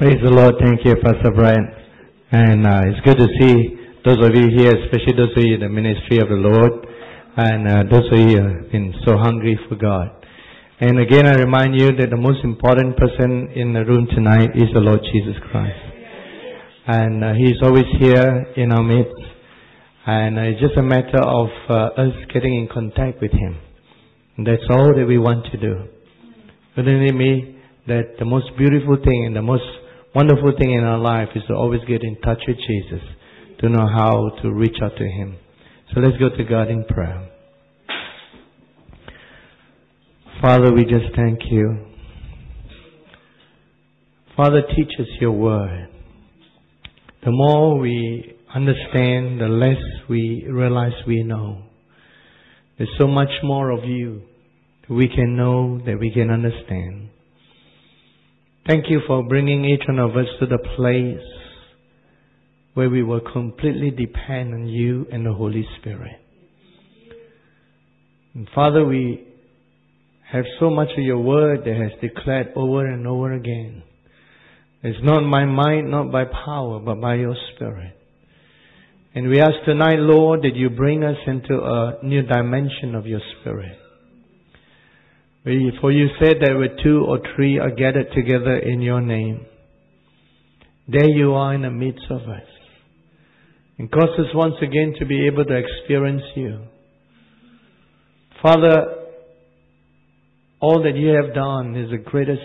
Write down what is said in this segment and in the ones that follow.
Praise the Lord. Thank you, Pastor Brian. And uh, it's good to see those of you here, especially those of you in the ministry of the Lord, and uh, those of you who have been so hungry for God. And again, I remind you that the most important person in the room tonight is the Lord Jesus Christ. And uh, He's always here in our midst. And uh, it's just a matter of uh, us getting in contact with Him. And that's all that we want to do. Wouldn't it be that the most beautiful thing and the most wonderful thing in our life is to always get in touch with Jesus, to know how to reach out to Him. So let's go to God in prayer. Father, we just thank you. Father, teach us your word. The more we understand, the less we realize we know. There's so much more of you that we can know, that we can understand. Thank you for bringing each one of us to the place where we will completely depend on you and the Holy Spirit. And Father, we have so much of your word that has declared over and over again. It's not by might, not by power, but by your Spirit. And we ask tonight, Lord, that you bring us into a new dimension of your Spirit. For you said that where two or three are gathered together in your name, there you are in the midst of us. And cause us once again to be able to experience you. Father, all that you have done is the greatest,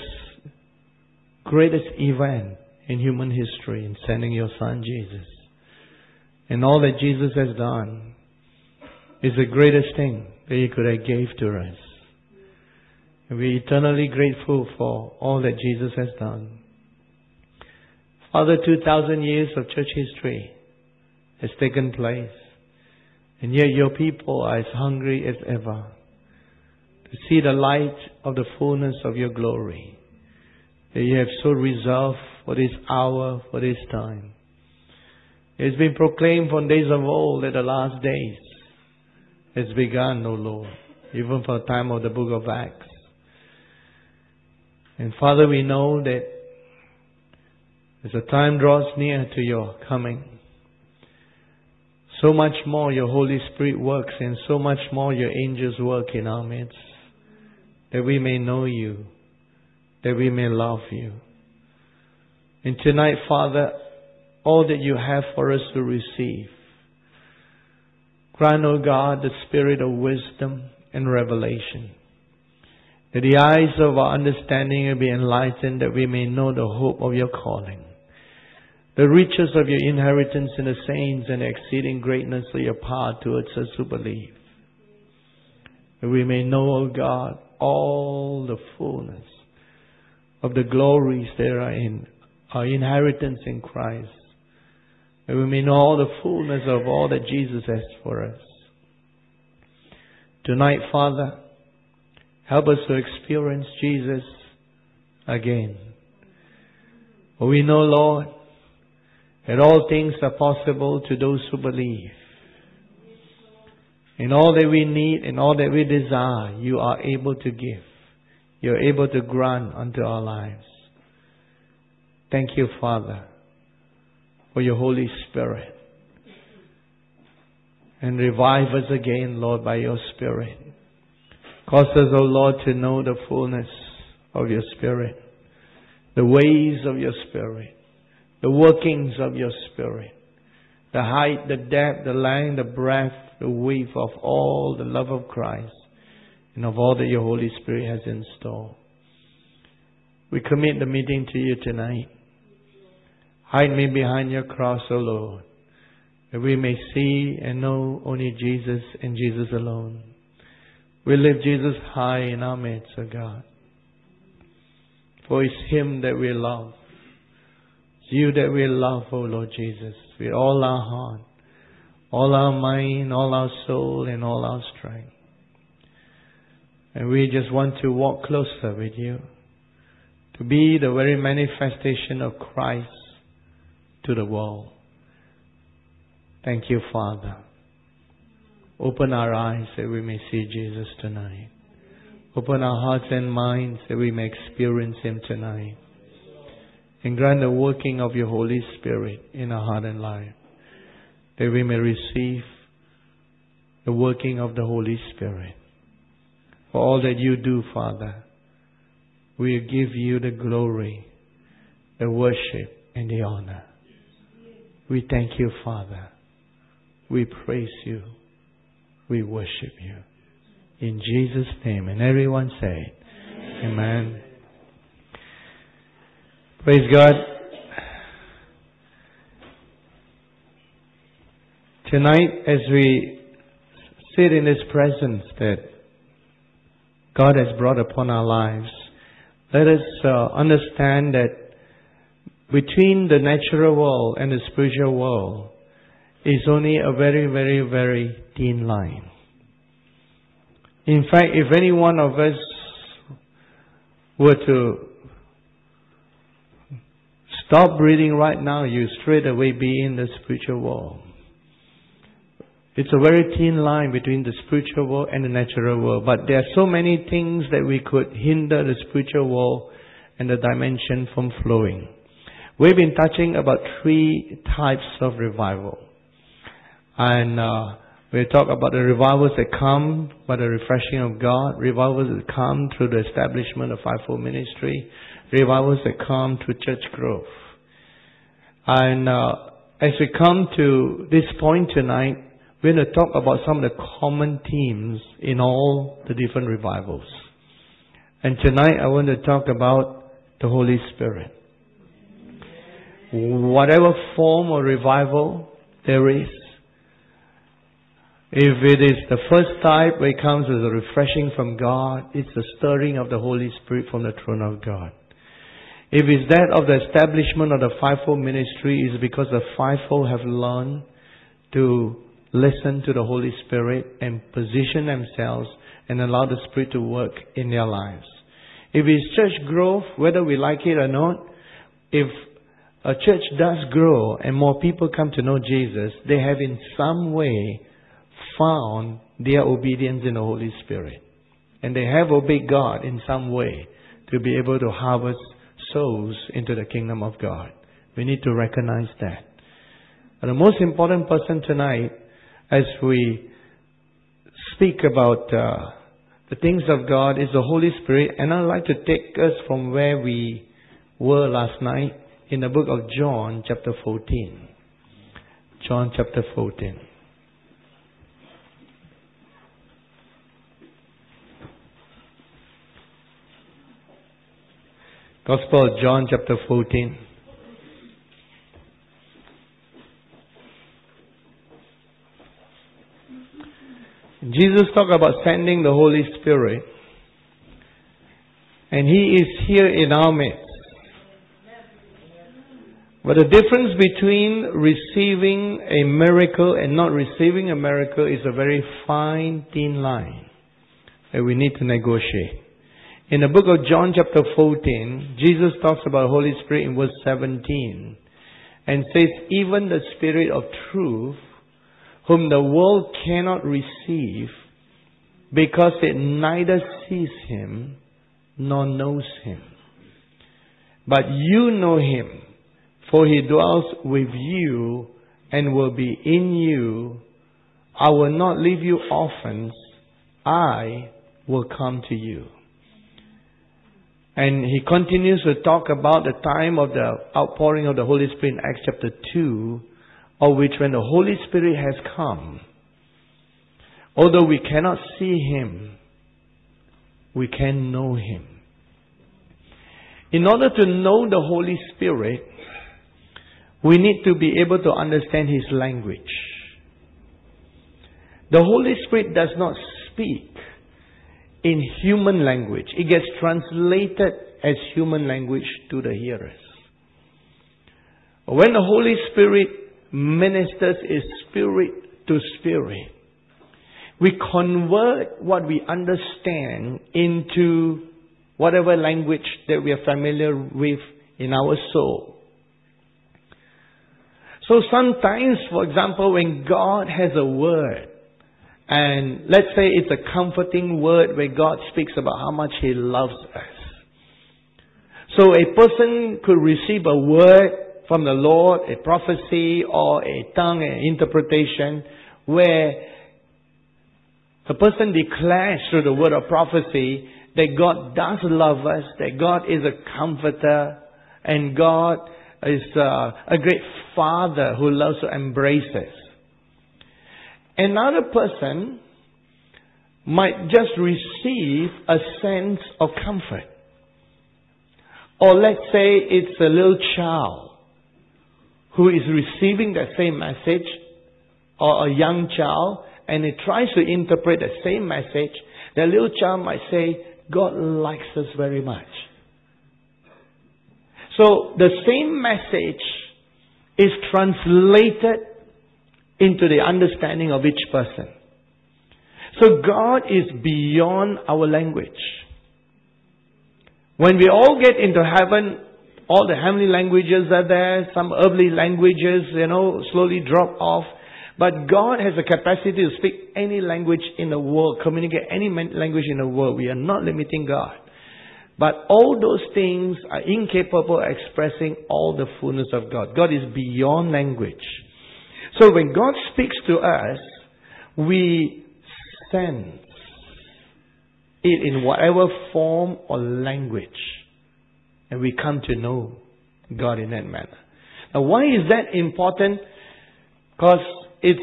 greatest event in human history in sending your son Jesus. And all that Jesus has done is the greatest thing that he could have gave to us. We're eternally grateful for all that Jesus has done. Father, 2,000 years of church history has taken place. And yet your people are as hungry as ever to see the light of the fullness of your glory that you have so reserved for this hour, for this time. It's been proclaimed from days of old that the last days has begun, O Lord, even from the time of the book of Acts. And Father, we know that as the time draws near to your coming, so much more your Holy Spirit works and so much more your angels work in our midst that we may know you, that we may love you. And tonight, Father, all that you have for us to receive, grant, O God, the spirit of wisdom and revelation. That the eyes of our understanding will be enlightened, that we may know the hope of your calling, the riches of your inheritance in the saints, and the exceeding greatness of your power towards us who believe. That we may know, O God, all the fullness of the glories there are in our inheritance in Christ. That we may know all the fullness of all that Jesus has for us. Tonight, Father, help us to experience Jesus again. We know, Lord, that all things are possible to those who believe. In all that we need and all that we desire, you are able to give. You're able to grant unto our lives. Thank you, Father, for your Holy Spirit. And revive us again, Lord, by your Spirit. Cause us, O Lord, to know the fullness of your Spirit, the ways of your Spirit, the workings of your Spirit, the height, the depth, the length, the breadth, the width of all the love of Christ and of all that your Holy Spirit has in store. We commit the meeting to you tonight. Hide me behind your cross, O Lord, that we may see and know only Jesus and Jesus alone. We lift Jesus high in our midst, O God. For it's Him that we love. It's you that we love, O Lord Jesus, with all our heart, all our mind, all our soul, and all our strength. And we just want to walk closer with you, to be the very manifestation of Christ to the world. Thank you, Father. Open our eyes that we may see Jesus tonight. Open our hearts and minds that we may experience Him tonight. and grant the working of your Holy Spirit in our heart and life, that we may receive the working of the Holy Spirit. For all that you do, Father, we give you the glory, the worship, and the honor. We thank you, Father. We praise you. We worship you. In Jesus' name. And everyone say, Amen. Amen. Praise God. Tonight, as we sit in His presence that God has brought upon our lives, let us uh, understand that between the natural world and the spiritual world is only a very, very, very thin line. In fact, if any one of us were to Stop breathing right now, you straight away be in the spiritual world. It's a very thin line between the spiritual world and the natural world. But there are so many things that we could hinder the spiritual world and the dimension from flowing. We've been touching about three types of revival. And uh, we talk about the revivals that come by the refreshing of God, revivals that come through the establishment of fivefold ministry, revivals that come to church growth. And uh, as we come to this point tonight, we're going to talk about some of the common themes in all the different revivals. And tonight I want to talk about the Holy Spirit. Whatever form of revival there is, if it is the first type where it comes as a refreshing from God, it's the stirring of the Holy Spirit from the throne of God. If it's that of the establishment of the fivefold ministry, is because the fivefold have learned to listen to the Holy Spirit and position themselves and allow the Spirit to work in their lives. If it's church growth, whether we like it or not, if a church does grow and more people come to know Jesus, they have in some way found their obedience in the Holy Spirit. And they have obeyed God in some way to be able to harvest souls into the kingdom of God. We need to recognize that. But the most important person tonight, as we speak about uh, the things of God, is the Holy Spirit. And I'd like to take us from where we were last night in the book of John, chapter 14. John chapter 14. Gospel of John chapter 14. Jesus talked about sending the Holy Spirit. And He is here in our midst. But the difference between receiving a miracle and not receiving a miracle is a very fine, thin line that we need to negotiate. In the book of John chapter 14, Jesus talks about Holy Spirit in verse 17 and says, even the Spirit of truth, whom the world cannot receive because it neither sees him nor knows him. But you know him, for he dwells with you and will be in you. I will not leave you orphans. I will come to you. And he continues to talk about the time of the outpouring of the Holy Spirit in Acts chapter 2, of which when the Holy Spirit has come, although we cannot see him, we can know him. In order to know the Holy Spirit, we need to be able to understand his language. The Holy Spirit does not speak in human language. It gets translated as human language to the hearers. When the Holy Spirit ministers is spirit to spirit, we convert what we understand into whatever language that we are familiar with in our soul. So sometimes, for example, when God has a word, and let's say it's a comforting word where God speaks about how much He loves us. So a person could receive a word from the Lord, a prophecy or a tongue, an interpretation, where the person declares through the word of prophecy that God does love us, that God is a comforter, and God is uh, a great father who loves to embrace us. Another person might just receive a sense of comfort. Or let's say it's a little child who is receiving that same message, or a young child, and he tries to interpret the same message, the little child might say, God likes us very much. So the same message is translated into the understanding of each person. So God is beyond our language. When we all get into heaven, all the heavenly languages are there, some earthly languages, you know, slowly drop off. But God has the capacity to speak any language in the world, communicate any language in the world. We are not limiting God. But all those things are incapable of expressing all the fullness of God. God is beyond language. So when God speaks to us, we sense it in whatever form or language. And we come to know God in that manner. Now why is that important? Because it's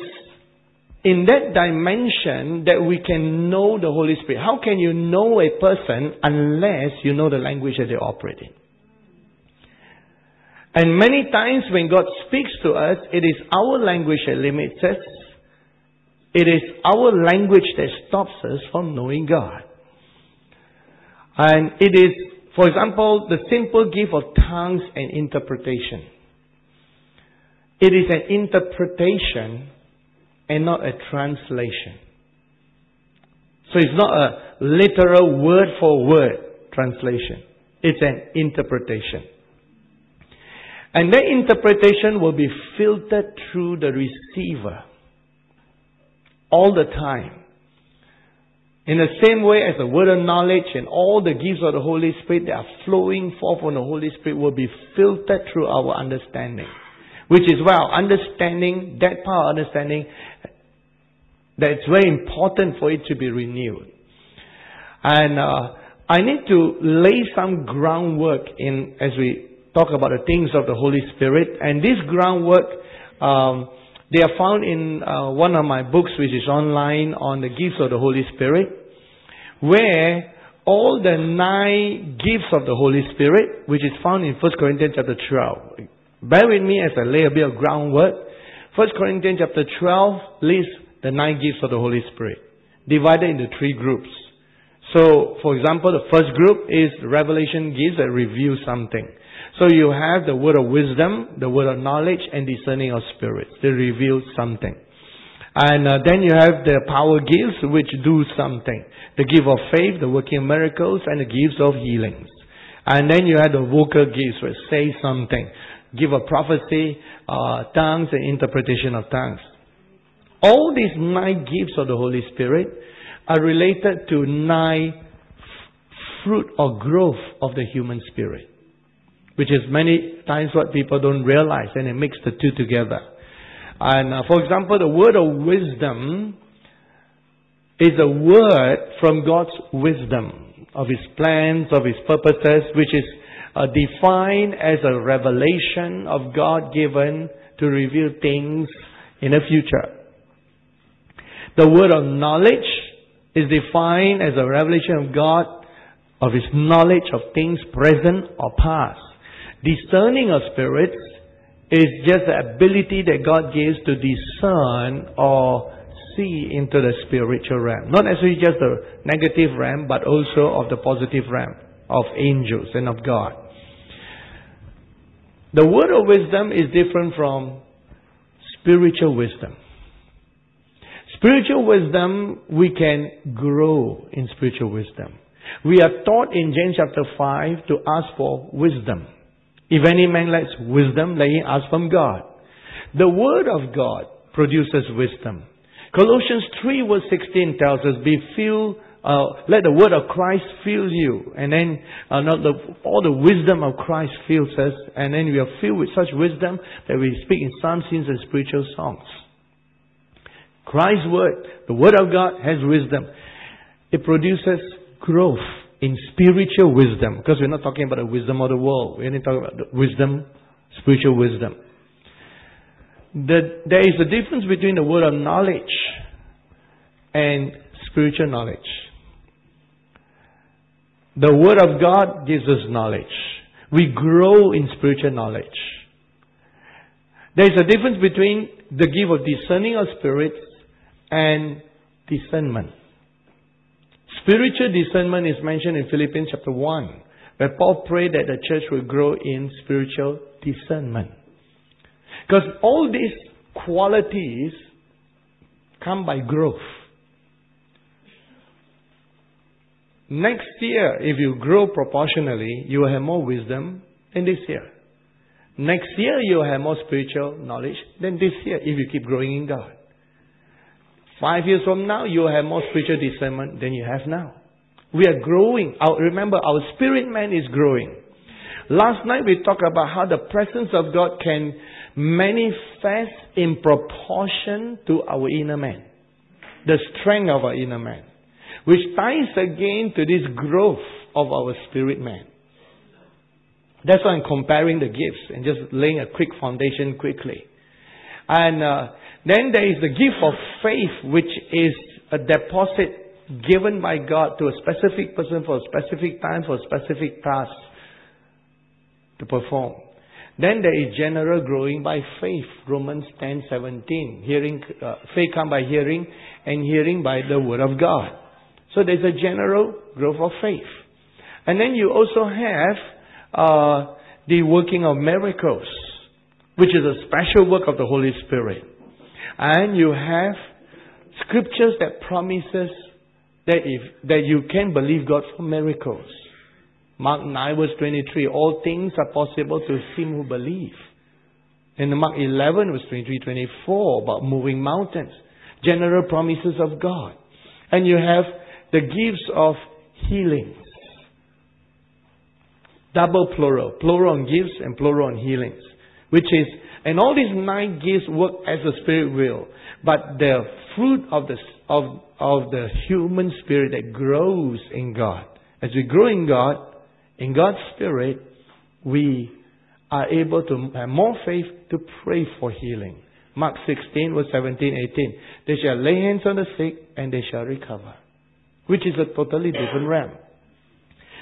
in that dimension that we can know the Holy Spirit. How can you know a person unless you know the language that they operate in? And many times when God speaks to us, it is our language that limits us. It is our language that stops us from knowing God. And it is, for example, the simple gift of tongues and interpretation. It is an interpretation and not a translation. So it's not a literal word for word translation. It's an interpretation. And that interpretation will be filtered through the receiver all the time. In the same way as the word of knowledge and all the gifts of the Holy Spirit that are flowing forth from the Holy Spirit will be filtered through our understanding. Which is well, understanding, that part of understanding, that it's very important for it to be renewed. And uh, I need to lay some groundwork in as we talk about the things of the Holy Spirit. And this groundwork, um, they are found in uh, one of my books, which is online on the gifts of the Holy Spirit, where all the nine gifts of the Holy Spirit, which is found in 1 Corinthians chapter 12. Bear with me as I lay a bit of groundwork. 1 Corinthians chapter 12 lists the nine gifts of the Holy Spirit, divided into three groups. So, for example, the first group is revelation gifts that reveal something. So you have the word of wisdom, the word of knowledge, and discerning of spirits. They reveal something. And uh, then you have the power gifts which do something. The gift of faith, the working miracles, and the gifts of healings. And then you have the vocal gifts which say something. Give a prophecy, uh, tongues, and interpretation of tongues. All these nine gifts of the Holy Spirit are related to nine fruit or growth of the human spirit which is many times what people don't realize and it mix the two together. And uh, for example, the word of wisdom is a word from God's wisdom of His plans, of His purposes, which is uh, defined as a revelation of God given to reveal things in the future. The word of knowledge is defined as a revelation of God of His knowledge of things present or past. Discerning of spirits is just the ability that God gives to discern or see into the spiritual realm. Not necessarily just the negative realm, but also of the positive realm of angels and of God. The word of wisdom is different from spiritual wisdom. Spiritual wisdom, we can grow in spiritual wisdom. We are taught in James chapter 5 to ask for wisdom. If any man lacks wisdom, let him ask from God. The Word of God produces wisdom. Colossians 3 verse 16 tells us, Be filled uh, let the word of Christ fill you, and then uh, not the, all the wisdom of Christ fills us, and then we are filled with such wisdom that we speak in psalms, hymns, and spiritual songs. Christ's word, the word of God, has wisdom. It produces growth in spiritual wisdom, because we're not talking about the wisdom of the world. We're only talking about the wisdom, spiritual wisdom. The, there is a difference between the word of knowledge and spiritual knowledge. The Word of God gives us knowledge. We grow in spiritual knowledge. There is a difference between the gift of discerning of spirits and discernment. Spiritual discernment is mentioned in Philippians chapter 1, where Paul prayed that the church will grow in spiritual discernment. Because all these qualities come by growth. Next year, if you grow proportionally, you will have more wisdom than this year. Next year, you will have more spiritual knowledge than this year if you keep growing in God. Five years from now, you will have more spiritual discernment than you have now. We are growing. Our, remember, our spirit man is growing. Last night we talked about how the presence of God can manifest in proportion to our inner man. The strength of our inner man which ties again to this growth of our spirit man. That's why I'm comparing the gifts and just laying a quick foundation quickly. And uh, then there is the gift of faith, which is a deposit given by God to a specific person for a specific time, for a specific task to perform. Then there is general growing by faith, Romans 10:17. Hearing, uh, faith come by hearing, and hearing by the word of God. So there's a general growth of faith. And then you also have uh, the working of miracles, which is a special work of the Holy Spirit. And you have scriptures that promises that if that you can believe God for miracles. Mark 9 verse 23, all things are possible to him who believe. In Mark 11 verse 23, 24, about moving mountains. General promises of God. And you have the gifts of healings. Double plural. Plural on gifts and plural on healings. Which is, and all these nine gifts work as the Spirit will. But the fruit of the, of, of the human spirit that grows in God. As we grow in God, in God's Spirit, we are able to have more faith to pray for healing. Mark 16, verse 17, 18. They shall lay hands on the sick and they shall recover which is a totally different realm.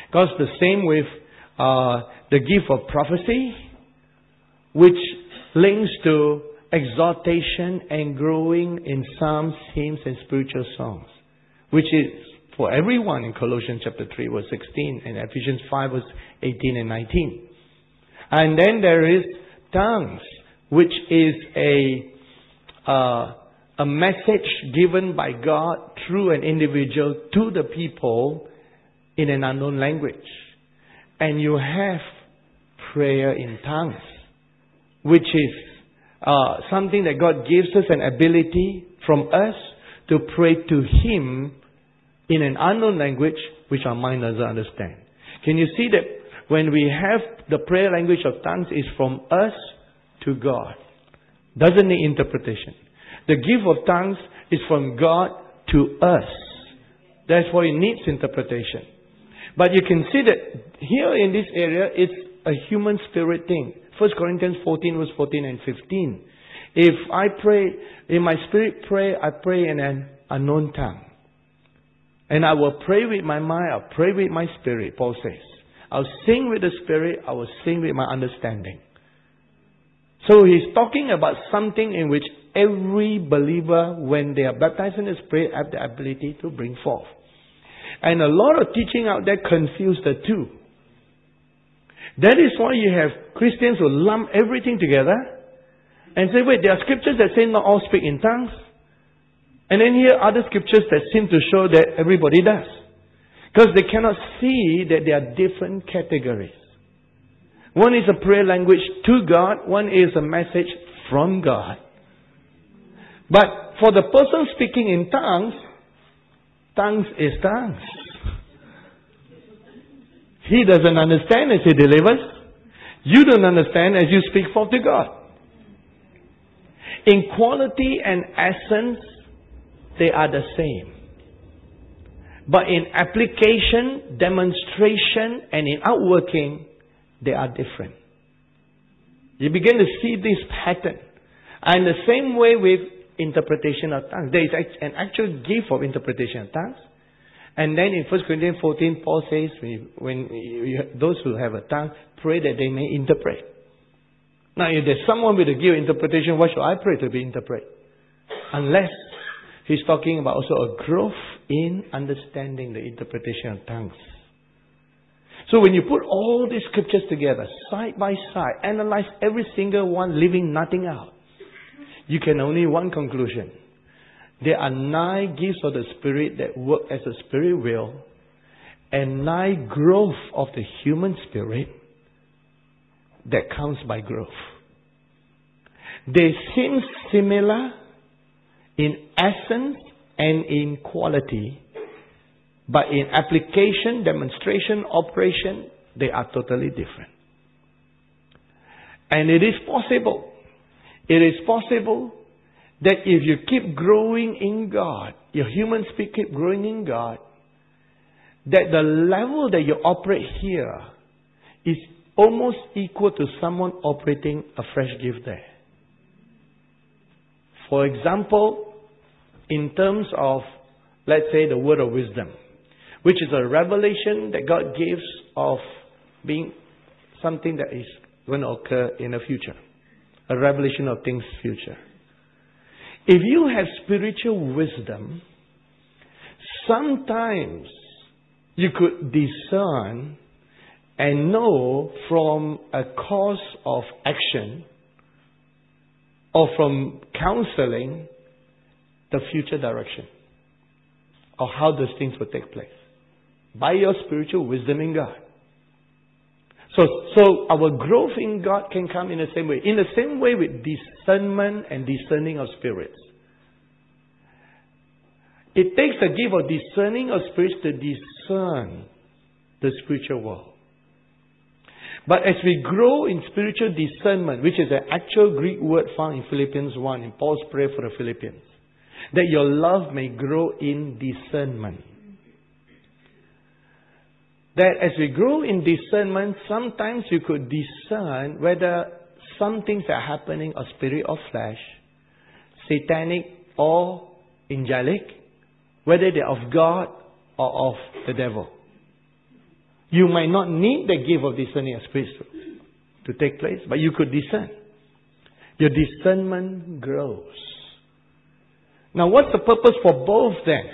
Because the same with uh, the gift of prophecy, which links to exhortation and growing in psalms, hymns, and spiritual songs, which is for everyone in Colossians chapter 3 verse 16 and Ephesians 5 verse 18 and 19. And then there is tongues, which is a uh, a message given by God through an individual to the people in an unknown language. And you have prayer in tongues, which is uh, something that God gives us an ability from us to pray to Him in an unknown language which our mind doesn't understand. Can you see that when we have the prayer language of tongues is from us to God? Doesn't need interpretation. The gift of tongues is from God to us. That's why it needs interpretation. But you can see that here in this area, it's a human spirit thing. 1 Corinthians 14 verse 14 and 15. If I pray, in my spirit pray, I pray in an unknown tongue. And I will pray with my mind, I'll pray with my spirit, Paul says. I'll sing with the spirit, I will sing with my understanding. So he's talking about something in which every believer, when they are baptized in the Spirit, have the ability to bring forth. And a lot of teaching out there confuse the two. That is why you have Christians who lump everything together and say, wait, there are scriptures that say not all speak in tongues. And then here are other scriptures that seem to show that everybody does. Because they cannot see that there are different categories. One is a prayer language to God, one is a message from God. But for the person speaking in tongues, tongues is tongues. He doesn't understand as he delivers. You don't understand as you speak forth to God. In quality and essence, they are the same. But in application, demonstration, and in outworking, they are different. You begin to see this pattern. And the same way with interpretation of tongues. There is an actual gift of interpretation of tongues. And then in 1 Corinthians 14, Paul says, when you, those who have a tongue, pray that they may interpret. Now, if there's someone with a gift interpretation, why should I pray to be interpret? Unless he's talking about also a growth in understanding the interpretation of tongues. So when you put all these scriptures together, side by side, analyze every single one, leaving nothing out, you can only one conclusion. There are nine gifts of the Spirit that work as a spirit will, and nine growth of the human spirit that comes by growth. They seem similar in essence and in quality, but in application, demonstration, operation, they are totally different. And it is possible, it is possible that if you keep growing in God, your human spirit keep growing in God, that the level that you operate here is almost equal to someone operating a fresh gift there. For example, in terms of, let's say, the word of wisdom, which is a revelation that God gives of being something that is going to occur in the future, a revelation of things future. If you have spiritual wisdom, sometimes you could discern and know from a course of action or from counseling the future direction or how those things will take place by your spiritual wisdom in God. So, so our growth in God can come in the same way. In the same way with discernment and discerning of spirits. It takes a gift of discerning of spirits to discern the spiritual world. But as we grow in spiritual discernment, which is an actual Greek word found in Philippians 1, in Paul's prayer for the Philippians, that your love may grow in discernment. That as we grow in discernment, sometimes you could discern whether some things are happening of spirit or flesh, satanic or angelic, whether they're of God or of the devil. You might not need the gift of discerning of spirits to, to take place, but you could discern. Your discernment grows. Now, what's the purpose for both then?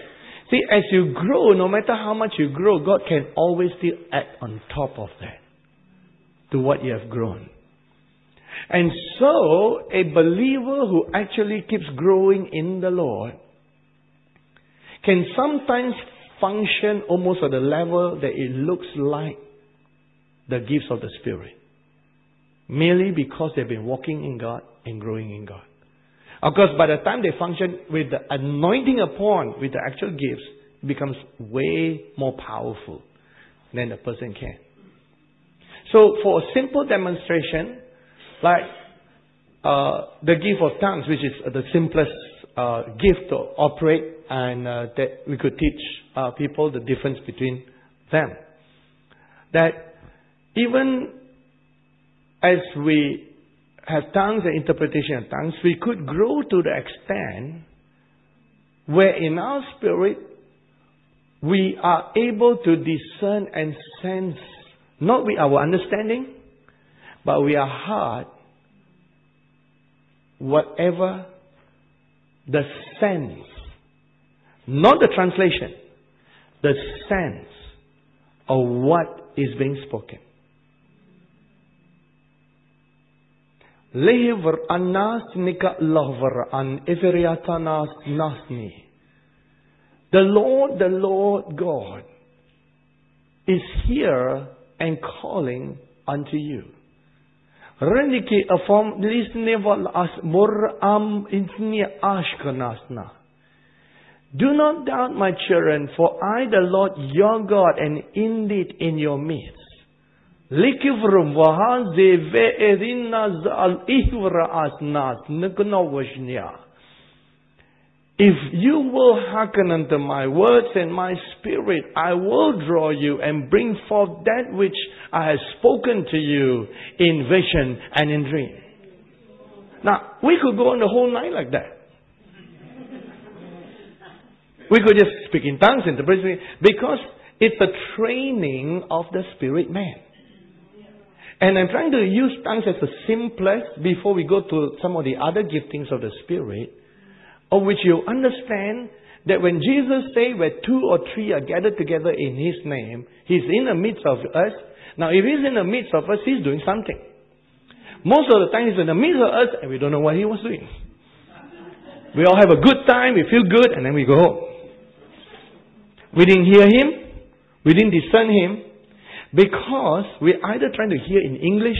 See, as you grow, no matter how much you grow, God can always still add on top of that to what you have grown. And so, a believer who actually keeps growing in the Lord can sometimes function almost at the level that it looks like the gifts of the Spirit. Merely because they've been walking in God and growing in God. Of course, by the time they function with the anointing upon, with the actual gifts, it becomes way more powerful than the person can. So, for a simple demonstration, like uh, the gift of tongues, which is the simplest uh, gift to operate, and uh, that we could teach uh, people the difference between them. That even as we have tongues and interpretation of tongues, we could grow to the extent where in our spirit we are able to discern and sense, not with our understanding, but with our heart, whatever the sense, not the translation, the sense of what is being spoken. Lever anas nika lover an iveriatanas nasni. The Lord, the Lord God, is here and calling unto you. Reniki afom lisneval as mor am insni ashkanasna. Do not doubt, my children, for I, the Lord your God, am indeed in your midst. If you will hearken unto my words and my spirit, I will draw you and bring forth that which I have spoken to you in vision and in dream. Now, we could go on the whole night like that. We could just speak in tongues, interpret, because it's a training of the spirit man. And I'm trying to use tongues as the simplest before we go to some of the other giftings of the spirit of which you understand that when Jesus said where two or three are gathered together in His name, He's in the midst of us. Now, if He's in the midst of us, He's doing something. Most of the time, He's in the midst of us and we don't know what He was doing. We all have a good time, we feel good, and then we go home. We didn't hear Him, we didn't discern Him, because we're either trying to hear in English,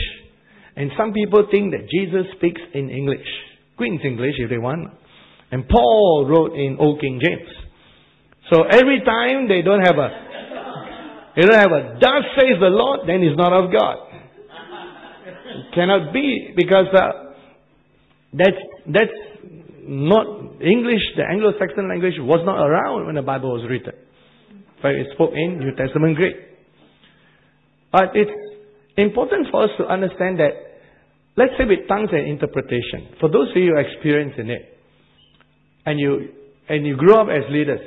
and some people think that Jesus speaks in English. Queen's English if they want. And Paul wrote in Old King James. So every time they don't have a, they don't have a, thus says the Lord, then it's not of God. It cannot be because uh, that's that's not English. The Anglo-Saxon language was not around when the Bible was written. But it spoke in New Testament Greek. But it's important for us to understand that, let's say with tongues and interpretation, for those of you who are in it, and you and you grow up as leaders,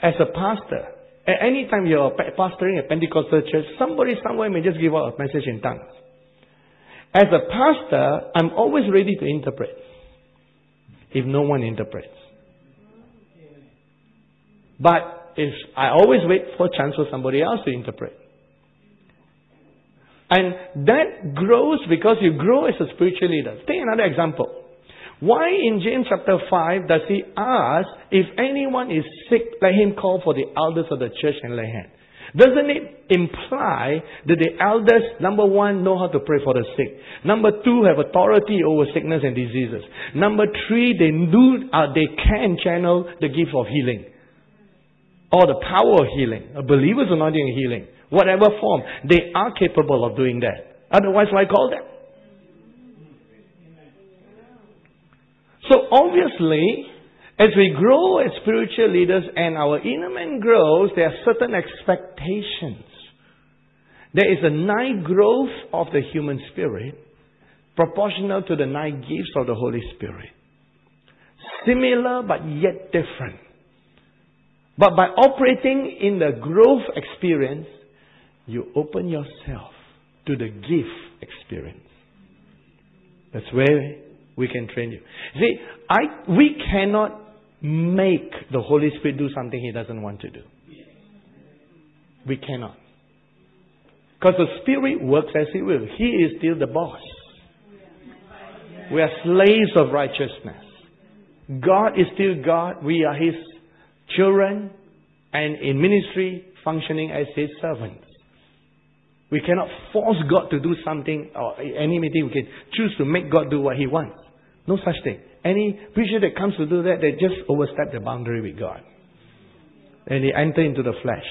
as a pastor, at any time you're pastoring a Pentecostal church, somebody somewhere may just give out a message in tongues. As a pastor, I'm always ready to interpret. If no one interprets. But if I always wait for a chance for somebody else to interpret. And that grows because you grow as a spiritual leader. Take another example. Why in James chapter 5 does he ask, if anyone is sick, let him call for the elders of the church and lay hands? Doesn't it imply that the elders, number one, know how to pray for the sick? Number two, have authority over sickness and diseases. Number three, they do, uh, they can channel the gift of healing. Or the power of healing. A believer's anointing and healing. Whatever form. They are capable of doing that. Otherwise, why call them? So obviously, as we grow as spiritual leaders and our inner man grows, there are certain expectations. There is a nine growth of the human spirit proportional to the nine gifts of the Holy Spirit. Similar but yet different. But by operating in the growth experience, you open yourself to the gift experience. That's where we can train you. See, I, we cannot make the Holy Spirit do something He doesn't want to do. We cannot. Because the Spirit works as He will. He is still the boss. We are slaves of righteousness. God is still God. We are His children and in ministry functioning as His servants. We cannot force God to do something or any meeting. We can choose to make God do what He wants. No such thing. Any preacher that comes to do that, they just overstep the boundary with God. And they enter into the flesh.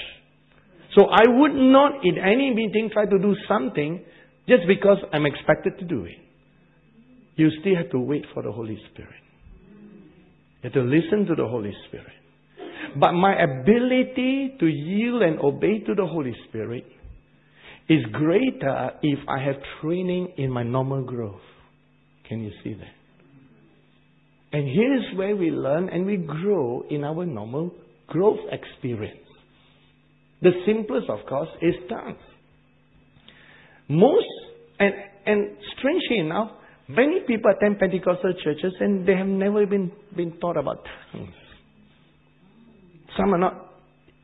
So I would not in any meeting try to do something just because I'm expected to do it. You still have to wait for the Holy Spirit. You have to listen to the Holy Spirit. But my ability to yield and obey to the Holy Spirit is greater if I have training in my normal growth. Can you see that? And here's where we learn and we grow in our normal growth experience. The simplest, of course, is tongues. Most, and, and strangely enough, many people attend Pentecostal churches and they have never been, been taught about tongues. Some are not,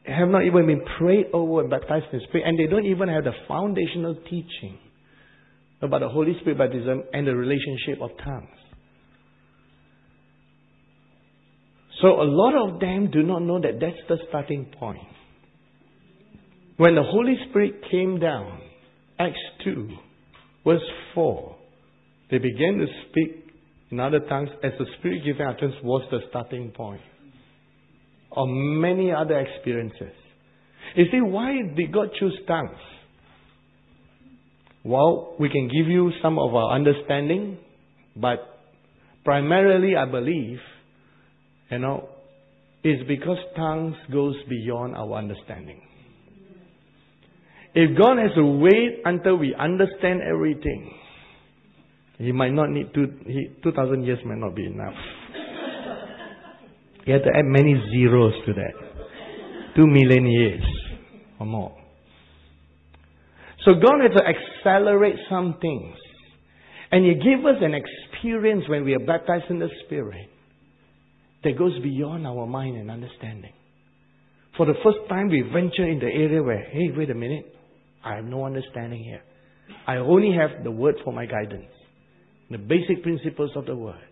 have not even been prayed over and baptized in the Spirit, and they don't even have the foundational teaching about the Holy Spirit baptism and the relationship of tongues. So a lot of them do not know that that's the starting point. When the Holy Spirit came down, Acts 2, verse 4, they began to speak in other tongues as the Spirit giving utterance was the starting point or many other experiences. You see, why did God choose tongues? Well, we can give you some of our understanding, but primarily I believe, you know, is because tongues goes beyond our understanding. If God has to wait until we understand everything, He might not need two, he, 2,000 years might not be enough. He have to add many zeros to that. Two million years or more. So God had to accelerate some things. And He gave us an experience when we are baptized in the Spirit that goes beyond our mind and understanding. For the first time, we venture in the area where, hey, wait a minute, I have no understanding here. I only have the Word for my guidance, the basic principles of the Word.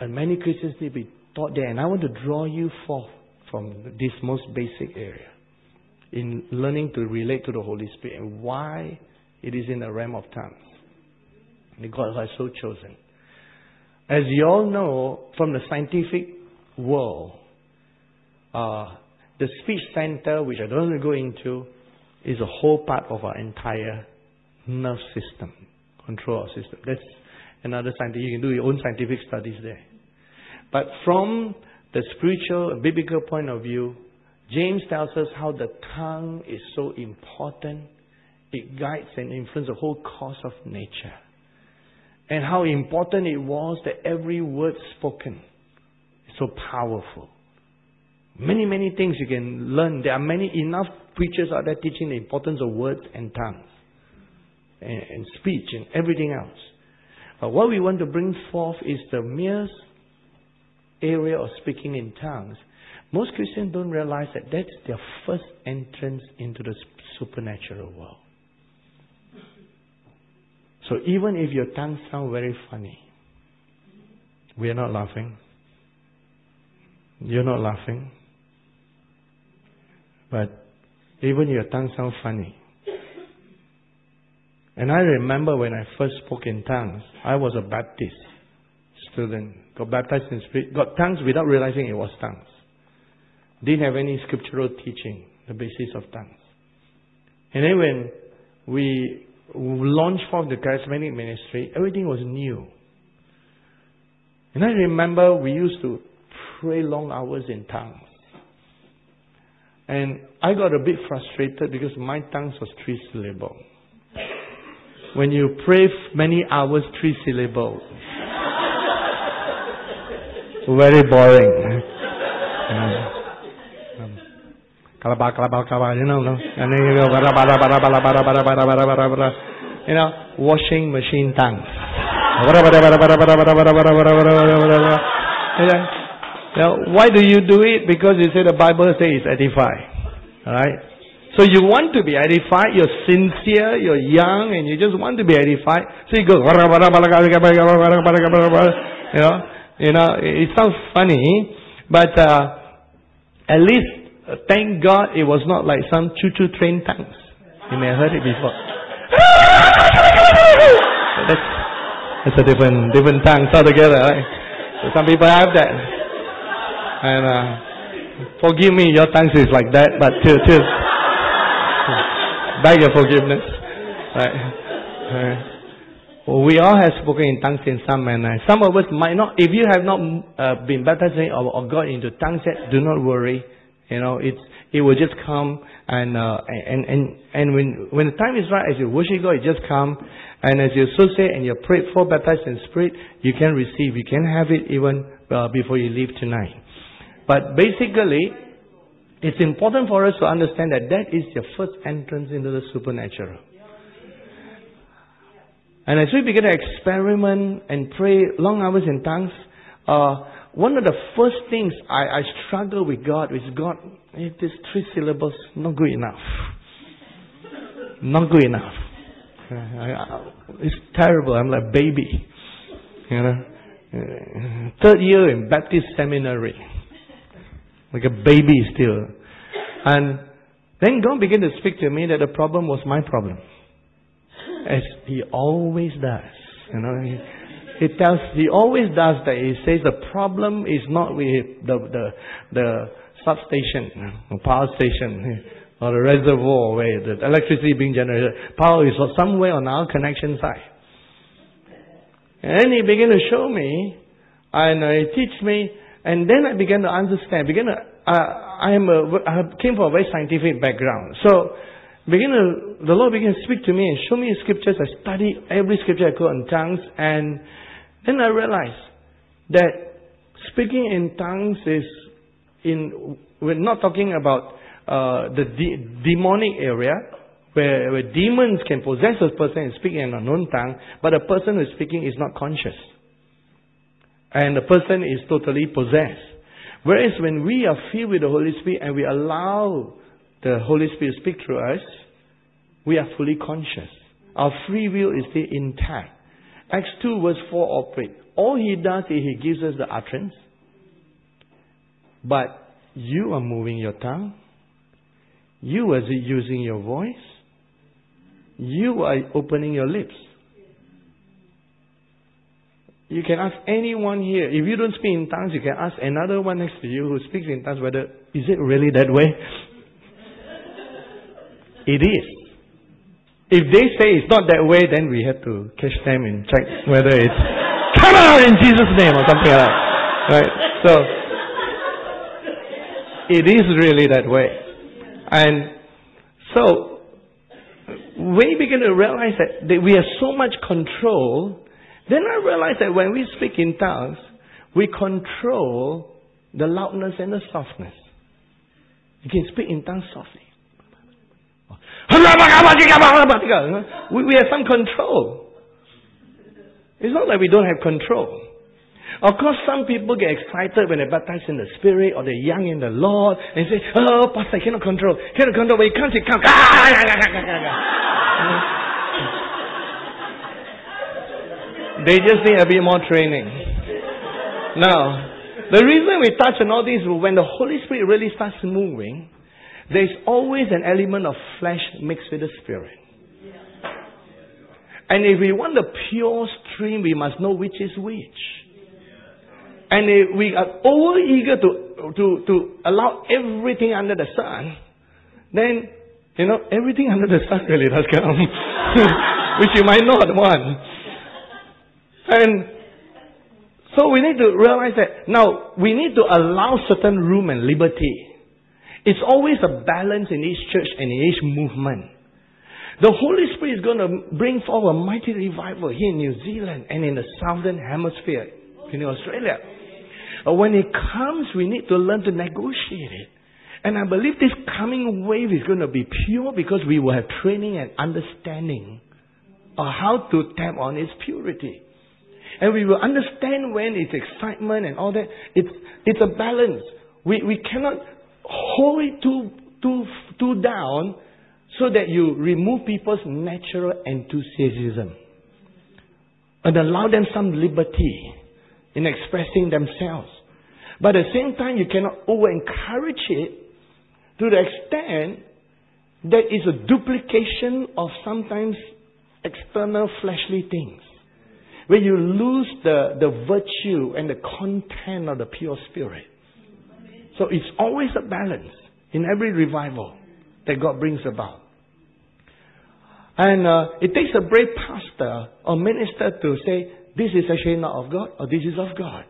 And many Christians need to be taught there. And I want to draw you forth from this most basic area in learning to relate to the Holy Spirit and why it is in the realm of tongues. God has so chosen. As you all know from the scientific world, uh, the speech center, which I don't want to go into, is a whole part of our entire nerve system, control system. That's another. You can do your own scientific studies there. But from the spiritual, biblical point of view, James tells us how the tongue is so important. It guides and influences the whole course of nature. And how important it was that every word spoken is so powerful. Many, many things you can learn. There are many enough preachers out there teaching the importance of words and tongues and, and speech and everything else. But what we want to bring forth is the mere area of speaking in tongues most Christians don't realize that that's their first entrance into the supernatural world. So even if your tongue sounds very funny, we are not laughing. You're not laughing. But even if your tongue sounds funny. And I remember when I first spoke in tongues, I was a Baptist student, got baptized in spirit, got tongues without realizing it was tongues. Didn't have any scriptural teaching, the basis of tongues. And then when we launched forth the charismatic ministry, everything was new. And I remember we used to pray long hours in tongues. And I got a bit frustrated because my tongues was three syllable. When you pray many hours, three syllable. Very boring. Kalaba, kalaba, kalaba, you know, and then you go, bara, bara, bara, bara, bara, bara, bara, bara, bara, you know, washing machine bara, bara, bara, bara, bara, bara, bara, bara, bara, bara, bara. You know, why do you do it? Because you say the Bible says it's edify. Alright? So you want to be edified, you're sincere, you're young, and you just want to be edified. So you go, you know, you know, it sounds funny, but uh, at least uh, thank God it was not like some choo-choo train tongues. You may have heard it before. that's, that's a different, different tongue altogether, right? So some people have that. And, uh, forgive me, your tongues is like that, but till, till, beg your forgiveness. Right? Uh, we all have spoken in tongues in some manner. Some of us might not, if you have not uh, been baptized or, or got into tongues yet, do not worry. You know, it's, it will just come and, uh, and, and, and when, when the time is right, as you worship God, it just come. And as you associate and you pray for, baptized in spirit, you can receive. You can have it even uh, before you leave tonight. But basically, it's important for us to understand that that is your first entrance into the supernatural. And as we begin to experiment and pray long hours in tongues, uh, one of the first things I, I struggle with God is God, it is three syllables, not good enough. Not good enough. I, I, it's terrible. I'm like baby. You know, third year in Baptist seminary, like a baby still. And then God began to speak to me that the problem was my problem, as He always does. You know, He, He tells, he always does that. He says the problem is not with the, the, the substation, or power station, or the reservoir where the electricity being generated. Power is somewhere on our connection side. And he began to show me, and he teach me, and then I began to understand, began to, uh, I am a, I came from a very scientific background. So, begin to, the Lord began to speak to me and show me scriptures. I studied every scripture I could in tongues, and then I realized that speaking in tongues is in, we're not talking about uh, the de- demonic area, where, where demons can possess a person and speak in an unknown tongue, but the person who is speaking is not conscious. And the person is totally possessed. Whereas when we are filled with the Holy Spirit and we allow the Holy Spirit to speak through us, we are fully conscious. Our free will is still intact. Acts 2 verse 4 operate. All he does is he gives us the utterance. But you are moving your tongue. You are using your voice. You are opening your lips. You can ask anyone here. If you don't speak in tongues, you can ask another one next to you who speaks in tongues whether is it really that way? it is. If they say it's not that way, then we have to catch them and check whether it's come out in Jesus' name or something like that. Right? So it is really that way. And so we begin to realize that, that we have so much control, then I realized that when we speak in tongues, we control the loudness and the softness. You can speak in tongues softly. We, have some control. It's not like we don't have control. Of course, some people get excited when they're baptized in the Spirit or they're young in the Lord and say, Oh, Pastor, I cannot control. Cannot control. When he comes, he comes. They just need a bit more training. Now, the reason we touch on all these, when the Holy Spirit really starts moving, there's always an element of flesh mixed with the spirit. And if we want the pure stream, we must know which is which. And if we are over eager to, to, to allow everything under the sun, then, you know, everything under the sun really does come, which you might not want. And so we need to realize that now we need to allow certain room and liberty it's always a balance in each church and in each movement. The Holy Spirit is going to bring forth a mighty revival here in New Zealand and in the southern hemisphere in Australia. But when it comes, we need to learn to negotiate it. And I believe this coming wave is going to be pure because we will have training and understanding of how to tap on its purity. And we will understand when it's excitement and all that. It's, it's a balance. We, we cannot hold it too, too, too down so that you remove people's natural enthusiasm and allow them some liberty in expressing themselves. But at the same time, you cannot over encourage it to the extent that it's a duplication of sometimes external fleshly things. Where you lose the, the virtue and the content of the pure spirit. So it's always a balance in every revival that God brings about. And uh, it takes a brave pastor or minister to say, this is actually not of God or this is of God.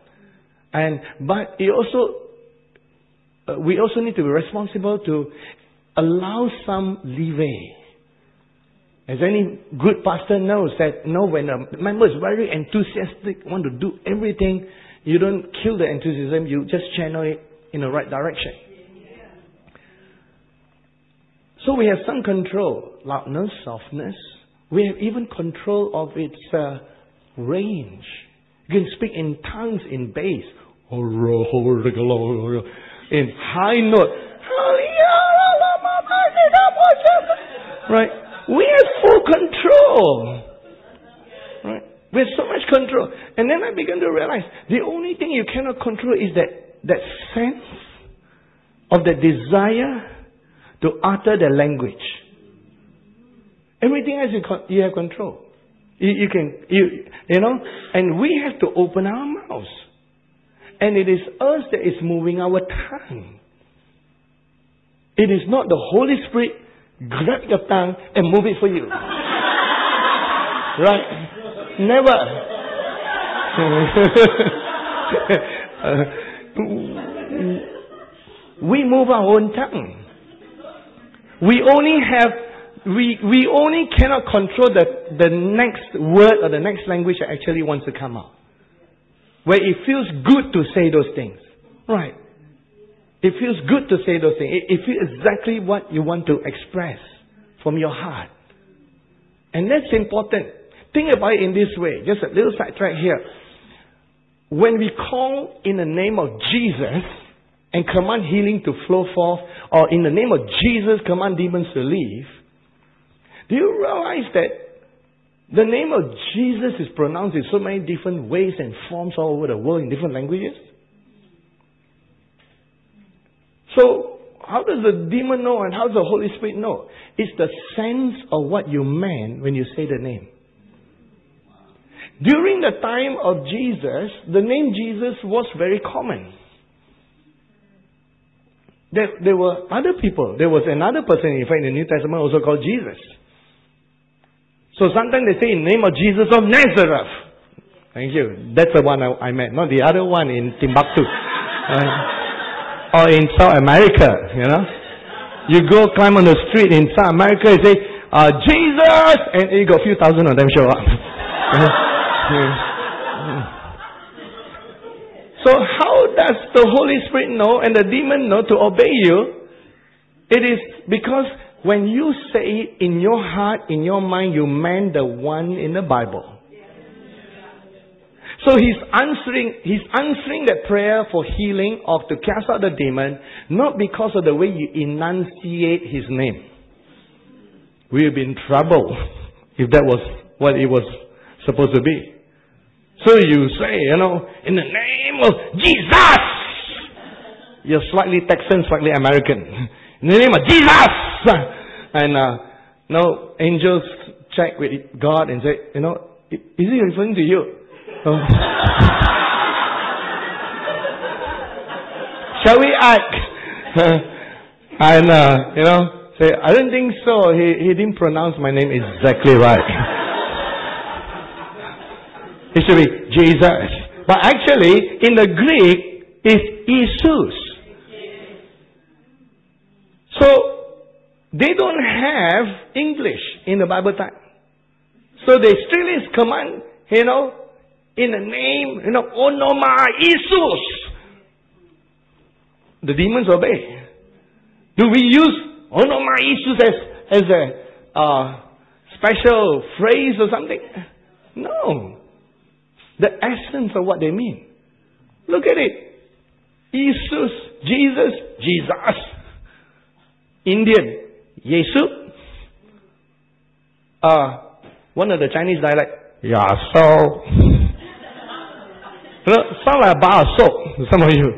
And, but it also, uh, we also need to be responsible to allow some leeway. As any good pastor knows that, you know, when a member is very enthusiastic, want to do everything, you don't kill the enthusiasm, you just channel it in the right direction. So we have some control, loudness, softness. We have even control of its uh, range. You can speak in tongues in bass, in high note. Right? We have full control. Right? We have so much control. And then I began to realize the only thing you cannot control is that that sense of the desire to utter the language. Everything else you, you have control. You, you can, you, you know, and we have to open our mouths. And it is us that is moving our tongue. It is not the Holy Spirit grab your tongue and move it for you. right? Never. uh, we move our own tongue. We only have we, we only cannot control the, the next word or the next language that actually wants to come out. Where it feels good to say those things. Right. It feels good to say those things. It, it feels exactly what you want to express from your heart. And that's important. Think about it in this way. Just a little sidetrack here. When we call in the name of Jesus and command healing to flow forth, or in the name of Jesus command demons to leave, do you realize that the name of Jesus is pronounced in so many different ways and forms all over the world in different languages? So, how does the demon know and how does the Holy Spirit know? It's the sense of what you meant when you say the name. During the time of Jesus, the name Jesus was very common. There, there were other people. There was another person, in fact, in the New Testament also called Jesus. So sometimes they say in the name of Jesus of Nazareth. Thank you. That's the one I, I meant, not the other one in Timbuktu. Uh, Or in South America, you know. You go climb on the street in South America and say, uh, Jesus! And you got a few thousand of them show up. so how does the Holy Spirit know and the demon know to obey you? It is because when you say in your heart, in your mind, you meant the one in the Bible. So he's answering, he's answering that prayer for healing or to cast out the demon, not because of the way you enunciate his name. We would be in trouble if that was what it was supposed to be. So you say, you know, in the name of Jesus! You're slightly Texan, slightly American. In the name of Jesus! And uh, now angels check with God and say, you know, is he referring to you? Shall we act? and, uh, you know, say, I don't think so. He, he didn't pronounce my name exactly right. it should be Jesus. But actually, in the Greek, it's Jesus. So, they don't have English in the Bible time. So they still is command, you know, in the name, you know, Onoma Isus. The demons obey. Do we use Onoma Isus as, as a uh, special phrase or something? No. The essence of what they mean. Look at it. Jesus, Jesus, Jesus. Indian, Yesu. Uh, one of the Chinese dialect, Yasao. Like a bar of soap, some of you.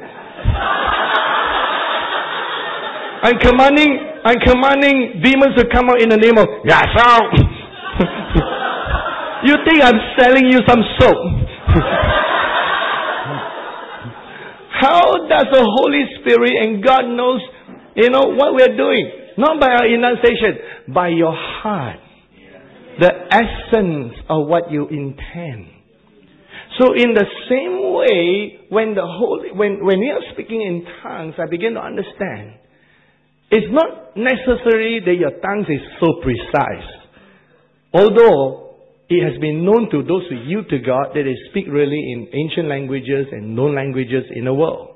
I'm commanding, I'm commanding demons to come out in the name of Yasao. you think I'm selling you some soap? How does the Holy Spirit and God knows, you know, what we're doing? Not by our enunciation, by your heart. The essence of what you intend. So in the same way, when the Holy, when, when we are speaking in tongues, I begin to understand. It's not necessary that your tongues is so precise. Although it has been known to those who yield to God that they speak really in ancient languages and known languages in the world.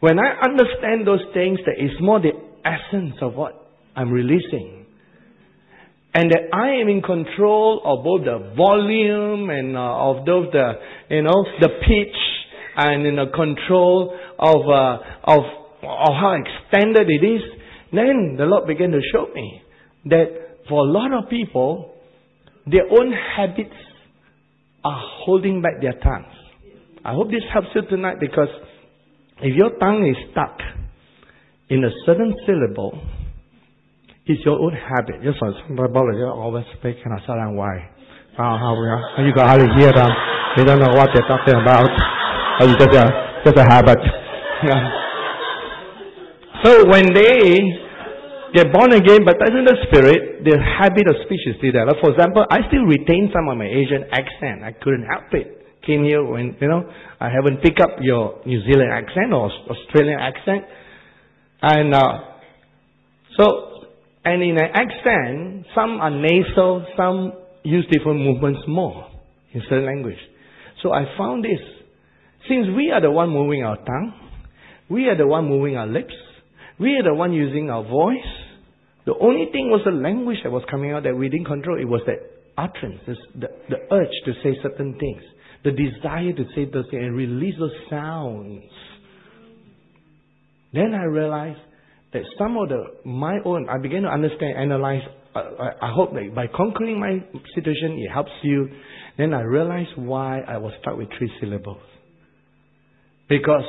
When I understand those things, that it's more the essence of what I'm releasing. And that I am in control of both the volume and uh, of those the, you know, the pitch and in the control of, uh, of, of how extended it is. Then the Lord began to show me that for a lot of people, their own habits are holding back their tongues. I hope this helps you tonight because if your tongue is stuck, in a certain syllable is your own habit. Just like some Bible always speak and I say why. Uh, you can hardly hear them. You don't know what they're talking about. You just a, just a habit. so when they get born again, baptized in the Spirit, the habit of speech is still there. Like for example, I still retain some of my Asian accent. I couldn't help it. Came here when, you know, I haven't picked up your New Zealand accent or Australian accent. And uh, so, and in an accent, some are nasal, some use different movements more in certain language. So I found this. Since we are the one moving our tongue, we are the one moving our lips, we are the one using our voice, the only thing was the language that was coming out that we didn't control. It was that utterance, the, the urge to say certain things, the desire to say those things and release those sounds. Then I realized that some of the my own, I began to understand, analyze. I, I, I hope that by conquering my situation, it helps you. Then I realized why I was stuck with three syllables. Because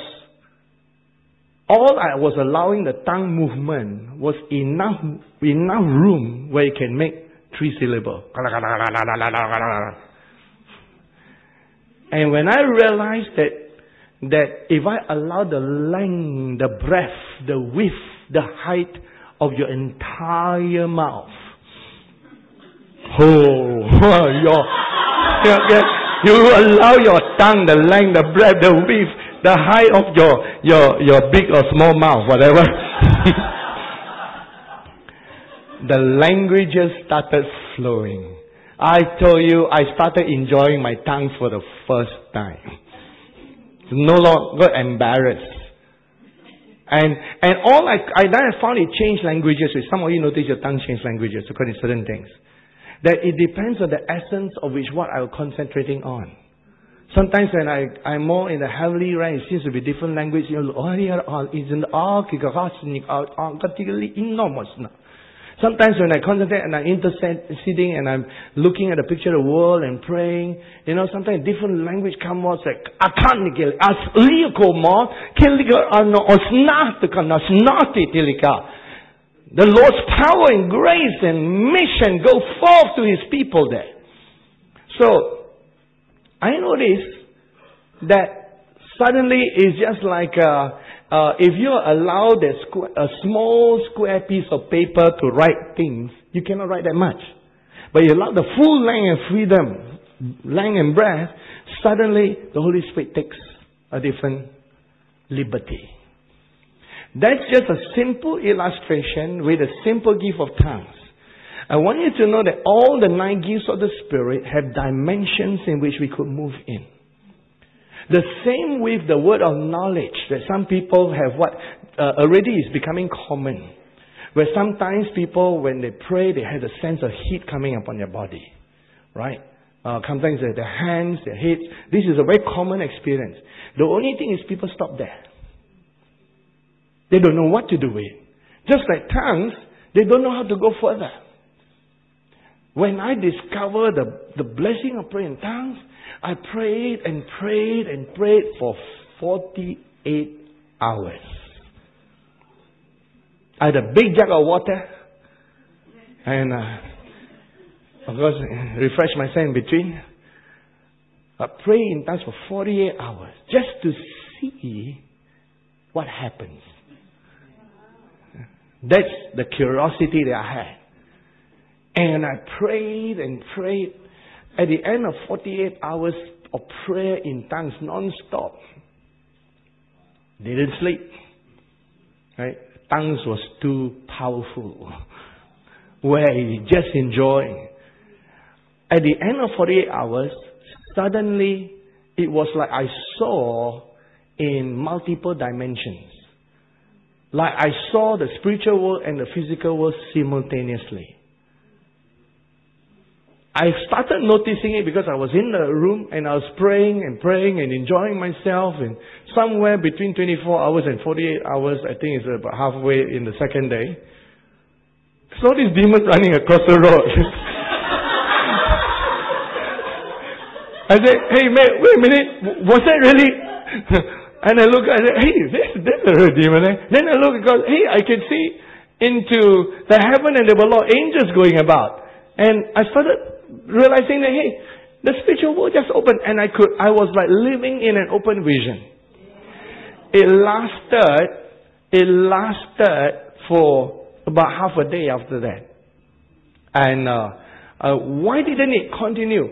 all I was allowing the tongue movement was enough enough room where you can make three syllables. And when I realized that that if I allow the length, the breadth, the width, the height of your entire mouth, oh, your, your, you allow your tongue, the length, the breadth, the width, the height of your your your big or small mouth, whatever. the languages started flowing. I told you I started enjoying my tongue for the first time no longer embarrassed. And and all I I I found it changed languages. Some of you notice your tongue change languages according to certain things. That it depends on the essence of which what I'm concentrating on. Sometimes when I, I'm more in the heavenly realm, it seems to be different language. You know, oh, yeah, oh, it's in the oh, oh, enormous. Sometimes when I concentrate and I'm interceding and I'm looking at the picture of the world and praying, you know, sometimes different language comes out like, mo, kiliga ano, osnatika, osnati tilika. The Lord's power and grace and mission go forth to His people there. So, I notice that suddenly it's just like, uh, uh, if you allow squ- a small square piece of paper to write things, you cannot write that much. But you allow the full length and freedom, length and breadth, suddenly the Holy Spirit takes a different liberty. That's just a simple illustration with a simple gift of tongues. I want you to know that all the nine gifts of the Spirit have dimensions in which we could move in. The same with the word of knowledge that some people have what uh, already is becoming common. Where sometimes people, when they pray, they have a sense of heat coming upon their body. Right? Uh, sometimes their hands, their heads. This is a very common experience. The only thing is people stop there. They don't know what to do with. it. Just like tongues, they don't know how to go further. When I discover the, the blessing of praying in tongues, I prayed and prayed and prayed for 48 hours. I had a big jug of water and, uh, of course, refresh myself in between. I prayed in tongues for 48 hours just to see what happens. That's the curiosity that I had. And I prayed and prayed at the end of 48 hours of prayer in tongues non-stop, didn't sleep. Right? Tongues was too powerful. Where he just enjoying. At the end of 48 hours, suddenly it was like I saw in multiple dimensions. Like I saw the spiritual world and the physical world simultaneously. I started noticing it because I was in the room and I was praying and praying and enjoying myself and somewhere between 24 hours and 48 hours, I think it's about halfway in the second day, saw this demon running across the road. I said, hey man, wait a minute, was that really? and I look, I said, hey, this, this is a demon. Eh? Then I look because, hey, I can see into the heaven and there were a lot of angels going about. And I started realizing that, hey, the spiritual world just opened and I could, I was like living in an open vision. It lasted, it lasted for about half a day after that. And uh, uh, why didn't it continue?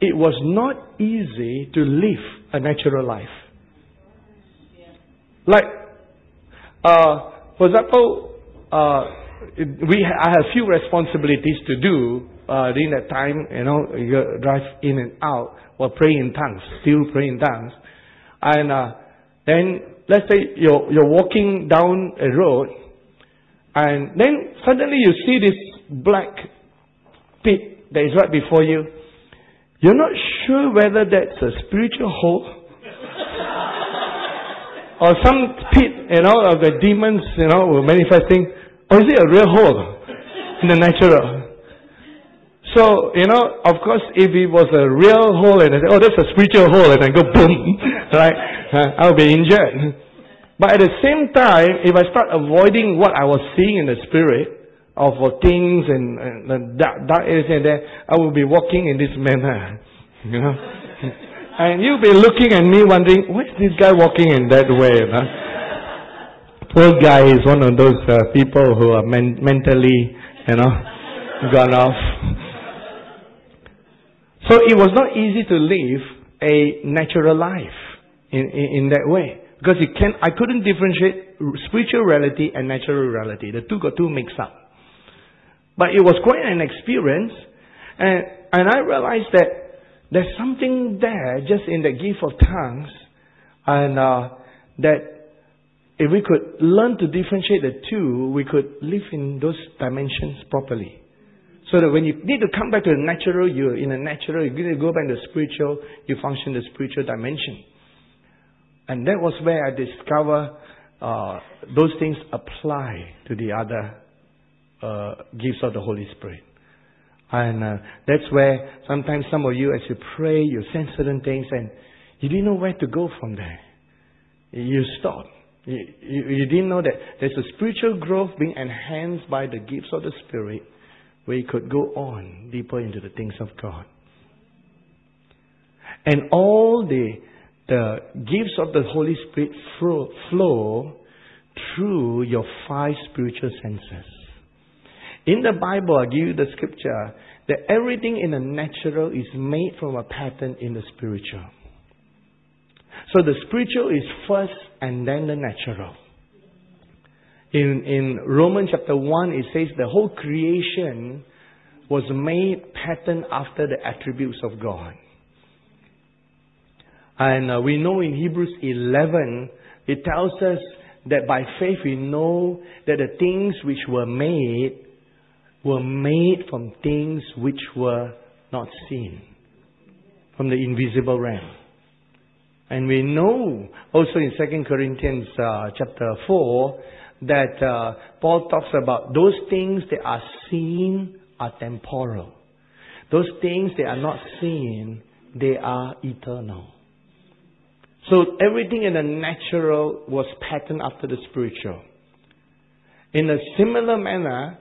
It was not easy to live a natural life. Like, uh, for example, uh, we I have few responsibilities to do uh, during that time. You know, you drive in and out while praying in tongues, still praying in tongues, and uh, then let's say you're you're walking down a road, and then suddenly you see this black pit that is right before you. You're not sure whether that's a spiritual hole or some pit, you know, of the demons, you know, were manifesting, or is it a real hole in the natural? So, you know, of course, if it was a real hole and I say, oh, that's a spiritual hole, and I go boom, right, I'll be injured. But at the same time, if I start avoiding what I was seeing in the spirit, of things and, and the dark, and there, I will be walking in this manner, you know. And you'll be looking at me wondering, what's this guy walking in that way? Huh? Poor guy is one of those uh, people who are men- mentally, you know, gone off. So it was not easy to live a natural life in, in, in that way. Because you can, I couldn't differentiate spiritual reality and natural reality. The two got two mixed up. But it was quite an experience. And, and I realized that there's something there just in the gift of tongues, and uh, that if we could learn to differentiate the two, we could live in those dimensions properly. So that when you need to come back to the natural, you're in the natural, you need to go back to the spiritual, you function the spiritual dimension. And that was where I discover uh, those things apply to the other uh, gifts of the Holy Spirit. And uh, that's where sometimes some of you, as you pray, you sense certain things and you didn't know where to go from there. You stop. You, you, you didn't know that there's a spiritual growth being enhanced by the gifts of the Spirit where you could go on deeper into the things of God. And all the, the gifts of the Holy Spirit flow, flow through your five spiritual senses. In the Bible, I give you the scripture that everything in the natural is made from a pattern in the spiritual. So the spiritual is first and then the natural. In, in Romans chapter 1, it says the whole creation was made pattern after the attributes of God. And uh, we know in Hebrews 11, it tells us that by faith we know that the things which were made were made from things which were not seen, from the invisible realm. And we know also in 2 Corinthians uh, chapter 4 that uh, Paul talks about those things that are seen are temporal. Those things that are not seen, they are eternal. So everything in the natural was patterned after the spiritual. In a similar manner,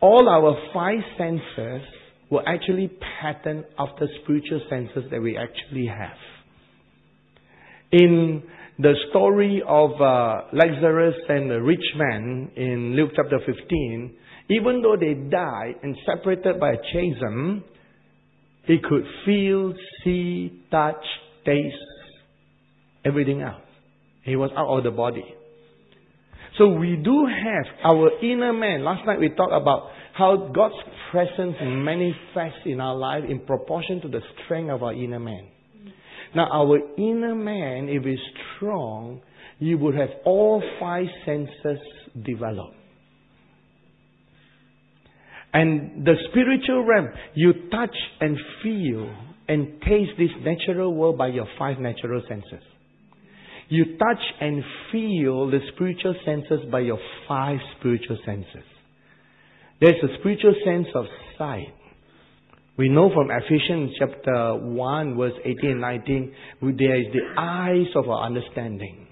all our five senses were actually patterned after spiritual senses that we actually have. In the story of uh, Lazarus and the rich man in Luke chapter 15, even though they died and separated by a chasm, he could feel, see, touch, taste, everything else. He was out of the body. So we do have our inner man. Last night we talked about how God's presence manifests in our life in proportion to the strength of our inner man. Now, our inner man, if it's strong, you would have all five senses developed. And the spiritual realm, you touch and feel and taste this natural world by your five natural senses. You touch and feel the spiritual senses by your five spiritual senses. There's a spiritual sense of sight. We know from Ephesians chapter 1, verse 18 and 19, there is the eyes of our understanding.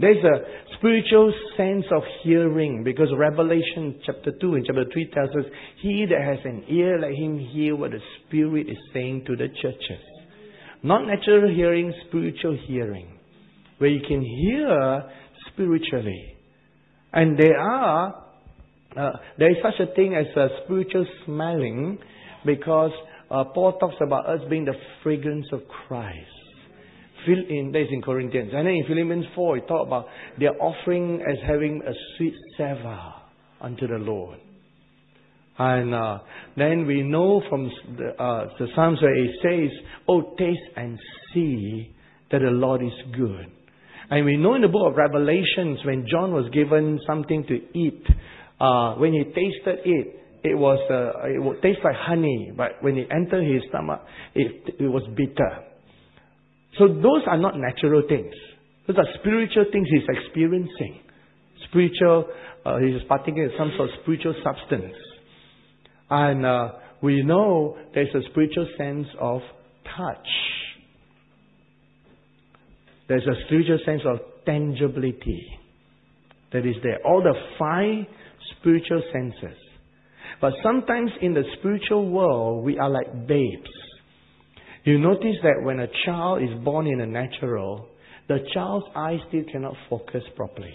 There's a spiritual sense of hearing because Revelation chapter 2 and chapter 3 tells us, He that has an ear, let him hear what the Spirit is saying to the churches. Not natural hearing, spiritual hearing, where you can hear spiritually. And there are, uh, there is such a thing as a spiritual smelling because uh, Paul talks about us being the fragrance of Christ. Fill in, that is in Corinthians. And then in Philippians 4, he talks about their offering as having a sweet savor unto the Lord. And uh, then we know from the, uh, the Psalms where it says, Oh, taste and see that the Lord is good. And we know in the book of Revelations when John was given something to eat, uh, when he tasted it, it was uh, it would taste like honey, but when it entered his stomach, it, it was bitter. So those are not natural things. Those are spiritual things he's experiencing. Spiritual, uh, he's partaking in some sort of spiritual substance. And uh, we know there's a spiritual sense of touch. There's a spiritual sense of tangibility that is there. All the five spiritual senses. But sometimes in the spiritual world, we are like babes. You notice that when a child is born in a natural, the child's eyes still cannot focus properly.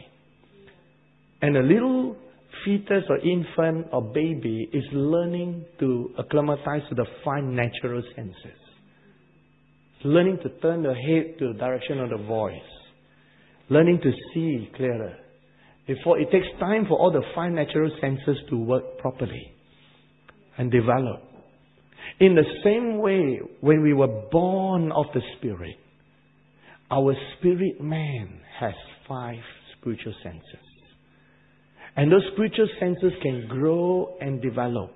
And a little fetus or infant or baby is learning to acclimatize to the five natural senses. Learning to turn the head to the direction of the voice. Learning to see clearer. Before it takes time for all the five natural senses to work properly and develop. In the same way, when we were born of the Spirit, our spirit man has five spiritual senses. And those spiritual senses can grow and develop.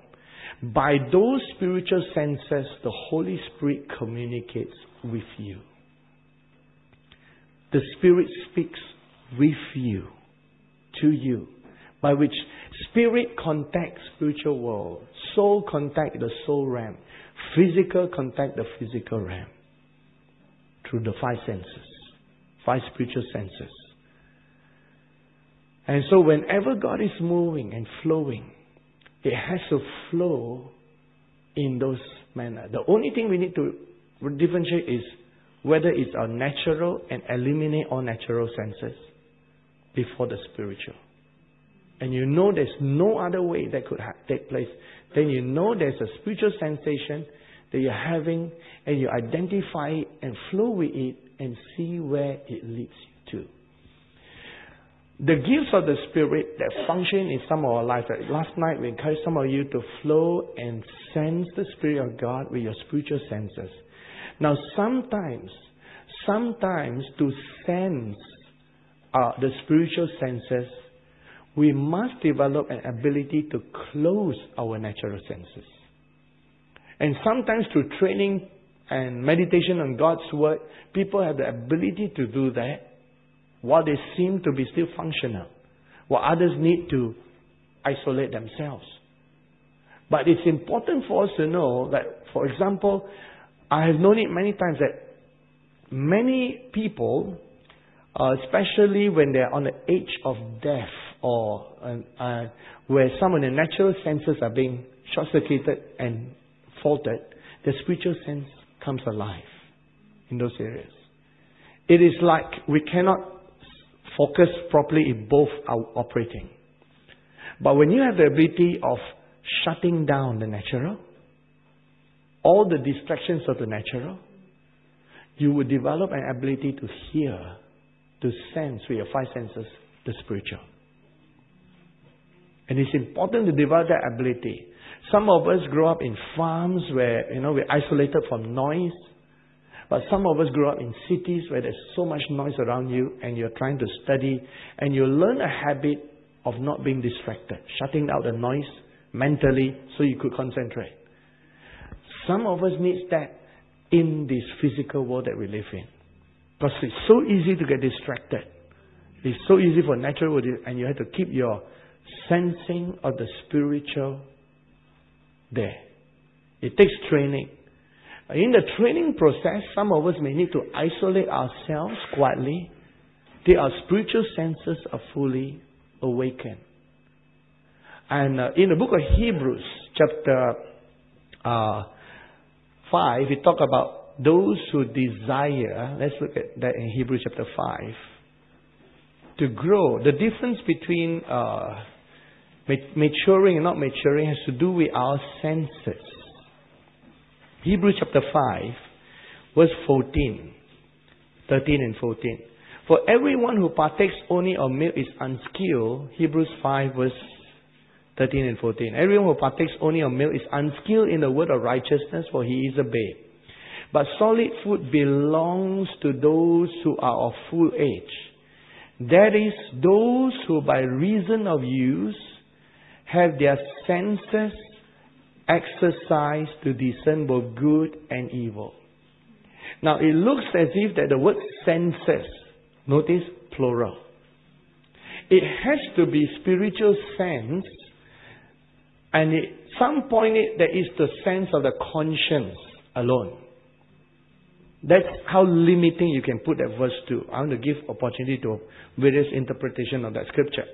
By those spiritual senses, the Holy Spirit communicates with you. The Spirit speaks with you, to you, by which spirit contacts spiritual world, soul contact the soul realm, physical contact the physical realm through the five senses, five spiritual senses. And so whenever God is moving and flowing, it has to flow in those manner. The only thing we need to differentiate is whether it's our natural and eliminate all natural senses before the spiritual. And you know there's no other way that could ha- take place. Then you know there's a spiritual sensation that you're having and you identify it and flow with it and see where it leads you to. The gifts of the Spirit that function in some of our lives. Like last night, we encouraged some of you to flow and sense the Spirit of God with your spiritual senses. Now, sometimes, sometimes to sense uh, the spiritual senses, we must develop an ability to close our natural senses. And sometimes through training and meditation on God's Word, people have the ability to do that while they seem to be still functional, while others need to isolate themselves. But it's important for us to know that, for example, I have known it many times that many people, uh, especially when they're on the edge of death or uh, uh, where some of the natural senses are being short circuited and faulted, the spiritual sense comes alive in those areas. It is like we cannot focus properly if both are operating. But when you have the ability of shutting down the natural, all the distractions of the natural, you will develop an ability to hear, to sense with your five senses the spiritual. And it's important to develop that ability. Some of us grow up in farms where, you know, we're isolated from noise. But some of us grow up in cities where there's so much noise around you and you're trying to study and you learn a habit of not being distracted, shutting out the noise mentally so you could concentrate. Some of us need that in this physical world that we live in. Because it's so easy to get distracted. It's so easy for natural world and you have to keep your sensing of the spiritual there. It takes training. In the training process, some of us may need to isolate ourselves quietly till our spiritual senses are fully awakened. And uh, in the book of Hebrews, chapter uh, 5, we talk about those who desire, let's look at that in Hebrews chapter 5, to grow. The difference between uh, maturing and not maturing has to do with our senses. Hebrews chapter 5, verse 14, 13 and 14. For everyone who partakes only of milk is unskilled. Hebrews 5, verse 13 and 14. Everyone who partakes only of milk is unskilled in the word of righteousness, for he is a babe. But solid food belongs to those who are of full age. That is, those who by reason of use have their senses exercised to discern both good and evil. Now it looks as if that the word senses, notice plural. It has to be spiritual sense, and at some point it, there is the sense of the conscience alone. That's how limiting you can put that verse to. I want to give opportunity to various interpretation of that scripture.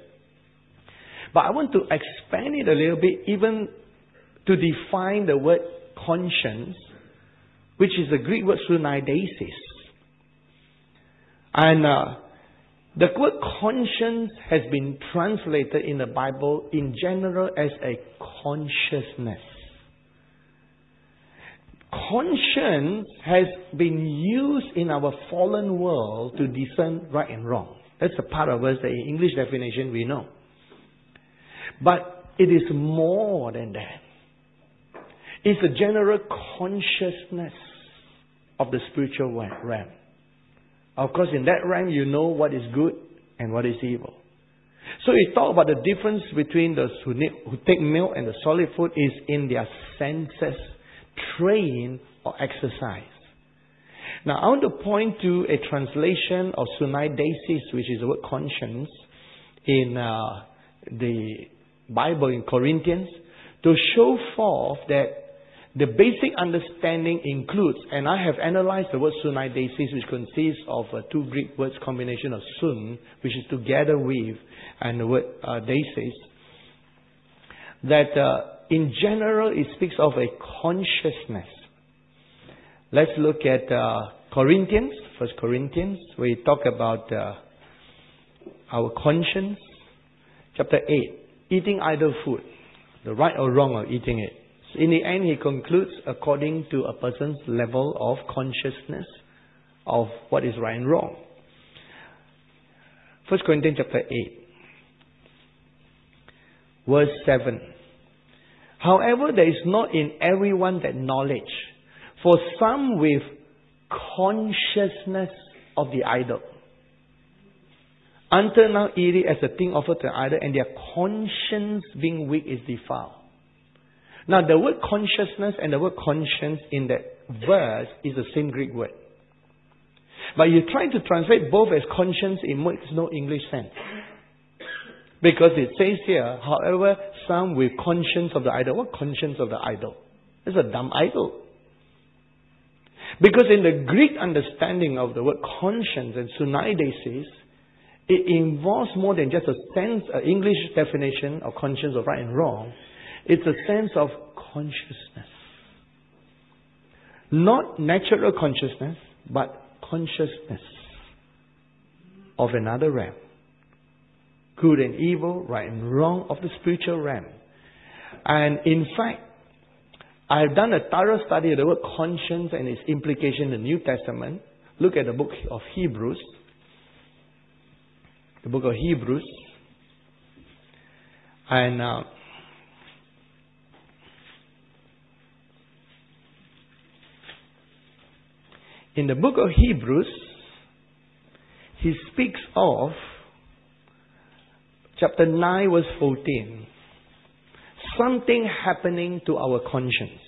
But I want to expand it a little bit, even to define the word conscience, which is the Greek word sunaidesis. And uh, the word conscience has been translated in the Bible in general as a consciousness. Conscience has been used in our fallen world to discern right and wrong. That's a part of us, the English definition we know. But it is more than that. It's a general consciousness of the spiritual realm. Of course, in that realm, you know what is good and what is evil. So we talk about the difference between those who, need, who take milk and the solid food is in their senses, train or exercise. Now, I want to point to a translation of sunaidesis, which is the word conscience, in uh, the Bible in Corinthians to show forth that the basic understanding includes, and I have analyzed the word sunaidesis, which consists of uh, two Greek words combination of sun, which is together with, and the word uh, desis, that uh, in general it speaks of a consciousness. Let's look at uh, Corinthians, First Corinthians, where we talk about uh, our conscience, chapter 8 eating idol food, the right or wrong of eating it. So in the end, he concludes according to a person's level of consciousness of what is right and wrong. 1 Corinthians chapter 8, verse 7. However, there is not in everyone that knowledge, for some with consciousness of the idol until now eat it as a thing offered to idol, and their conscience being weak is defiled. Now, the word consciousness and the word conscience in that verse is the same Greek word. But you try to translate both as conscience, it makes no English sense. Because it says here, however, some with conscience of the idol. What conscience of the idol? It's a dumb idol. Because in the Greek understanding of the word conscience and sunaidesis, it involves more than just a sense, an English definition of conscience of right and wrong. It's a sense of consciousness. Not natural consciousness, but consciousness of another realm. Good and evil, right and wrong of the spiritual realm. And in fact, I've done a thorough study of the word conscience and its implication in the New Testament. Look at the book of Hebrews the book of Hebrews. And uh, in the book of Hebrews, he speaks of chapter 9, verse 14. Something happening to our conscience.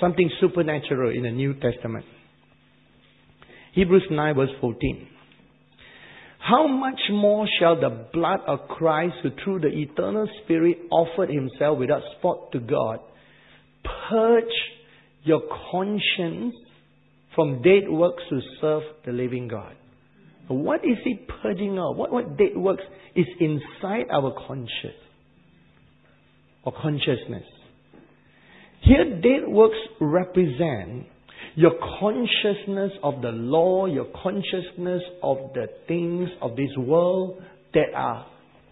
Something supernatural in the New Testament. Hebrews 9, verse 14. How much more shall the blood of Christ, who through the eternal Spirit offered himself without spot to God, purge your conscience from dead works to serve the living God? What is He purging out? What, what dead works is inside our conscience or consciousness. Here, dead works represent your consciousness of the law, your consciousness of the things of this world that are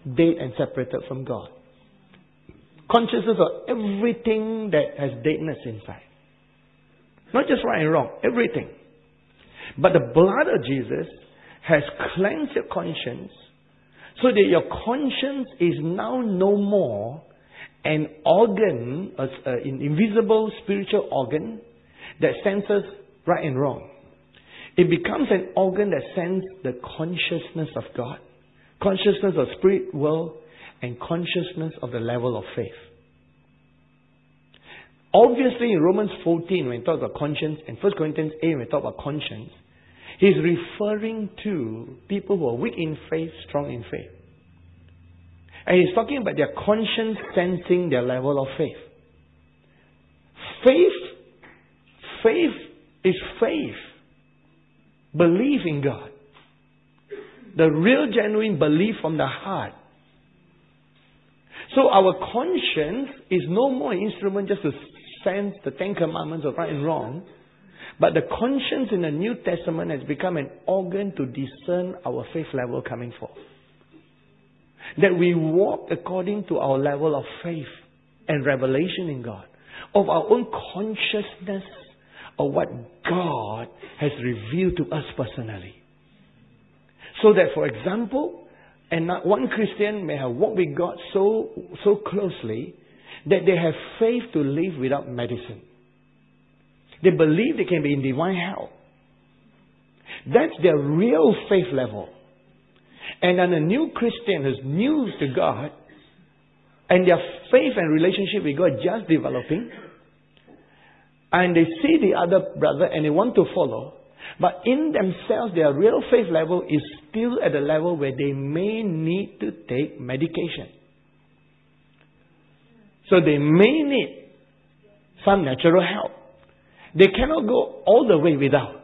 dead and separated from God. Consciousness of everything that has deadness inside. Not just right and wrong, everything. But the blood of Jesus has cleansed your conscience so that your conscience is now no more an organ, an invisible spiritual organ that senses right and wrong. It becomes an organ that sends the consciousness of God, consciousness of spirit world, and consciousness of the level of faith. Obviously, in Romans 14, when we talk about conscience, and 1 Corinthians 8, when we talk about conscience, he's referring to people who are weak in faith, strong in faith. And he's talking about their conscience sensing their level of faith. Faith, faith is faith. Belief in God. The real genuine belief from the heart. So our conscience is no more an instrument just to sense the Ten Commandments of right and wrong. But the conscience in the New Testament has become an organ to discern our faith level coming forth. That we walk according to our level of faith and revelation in God, of our own consciousness of what God has revealed to us personally. So that, for example, and not one Christian may have walked with God so, so closely that they have faith to live without medicine. They believe they can be in divine health. That's their real faith level. And then a new Christian who's new to God, and their faith and relationship with God just developing, and they see the other brother and they want to follow, but in themselves, their real faith level is still at a level where they may need to take medication. So they may need some natural help. They cannot go all the way without.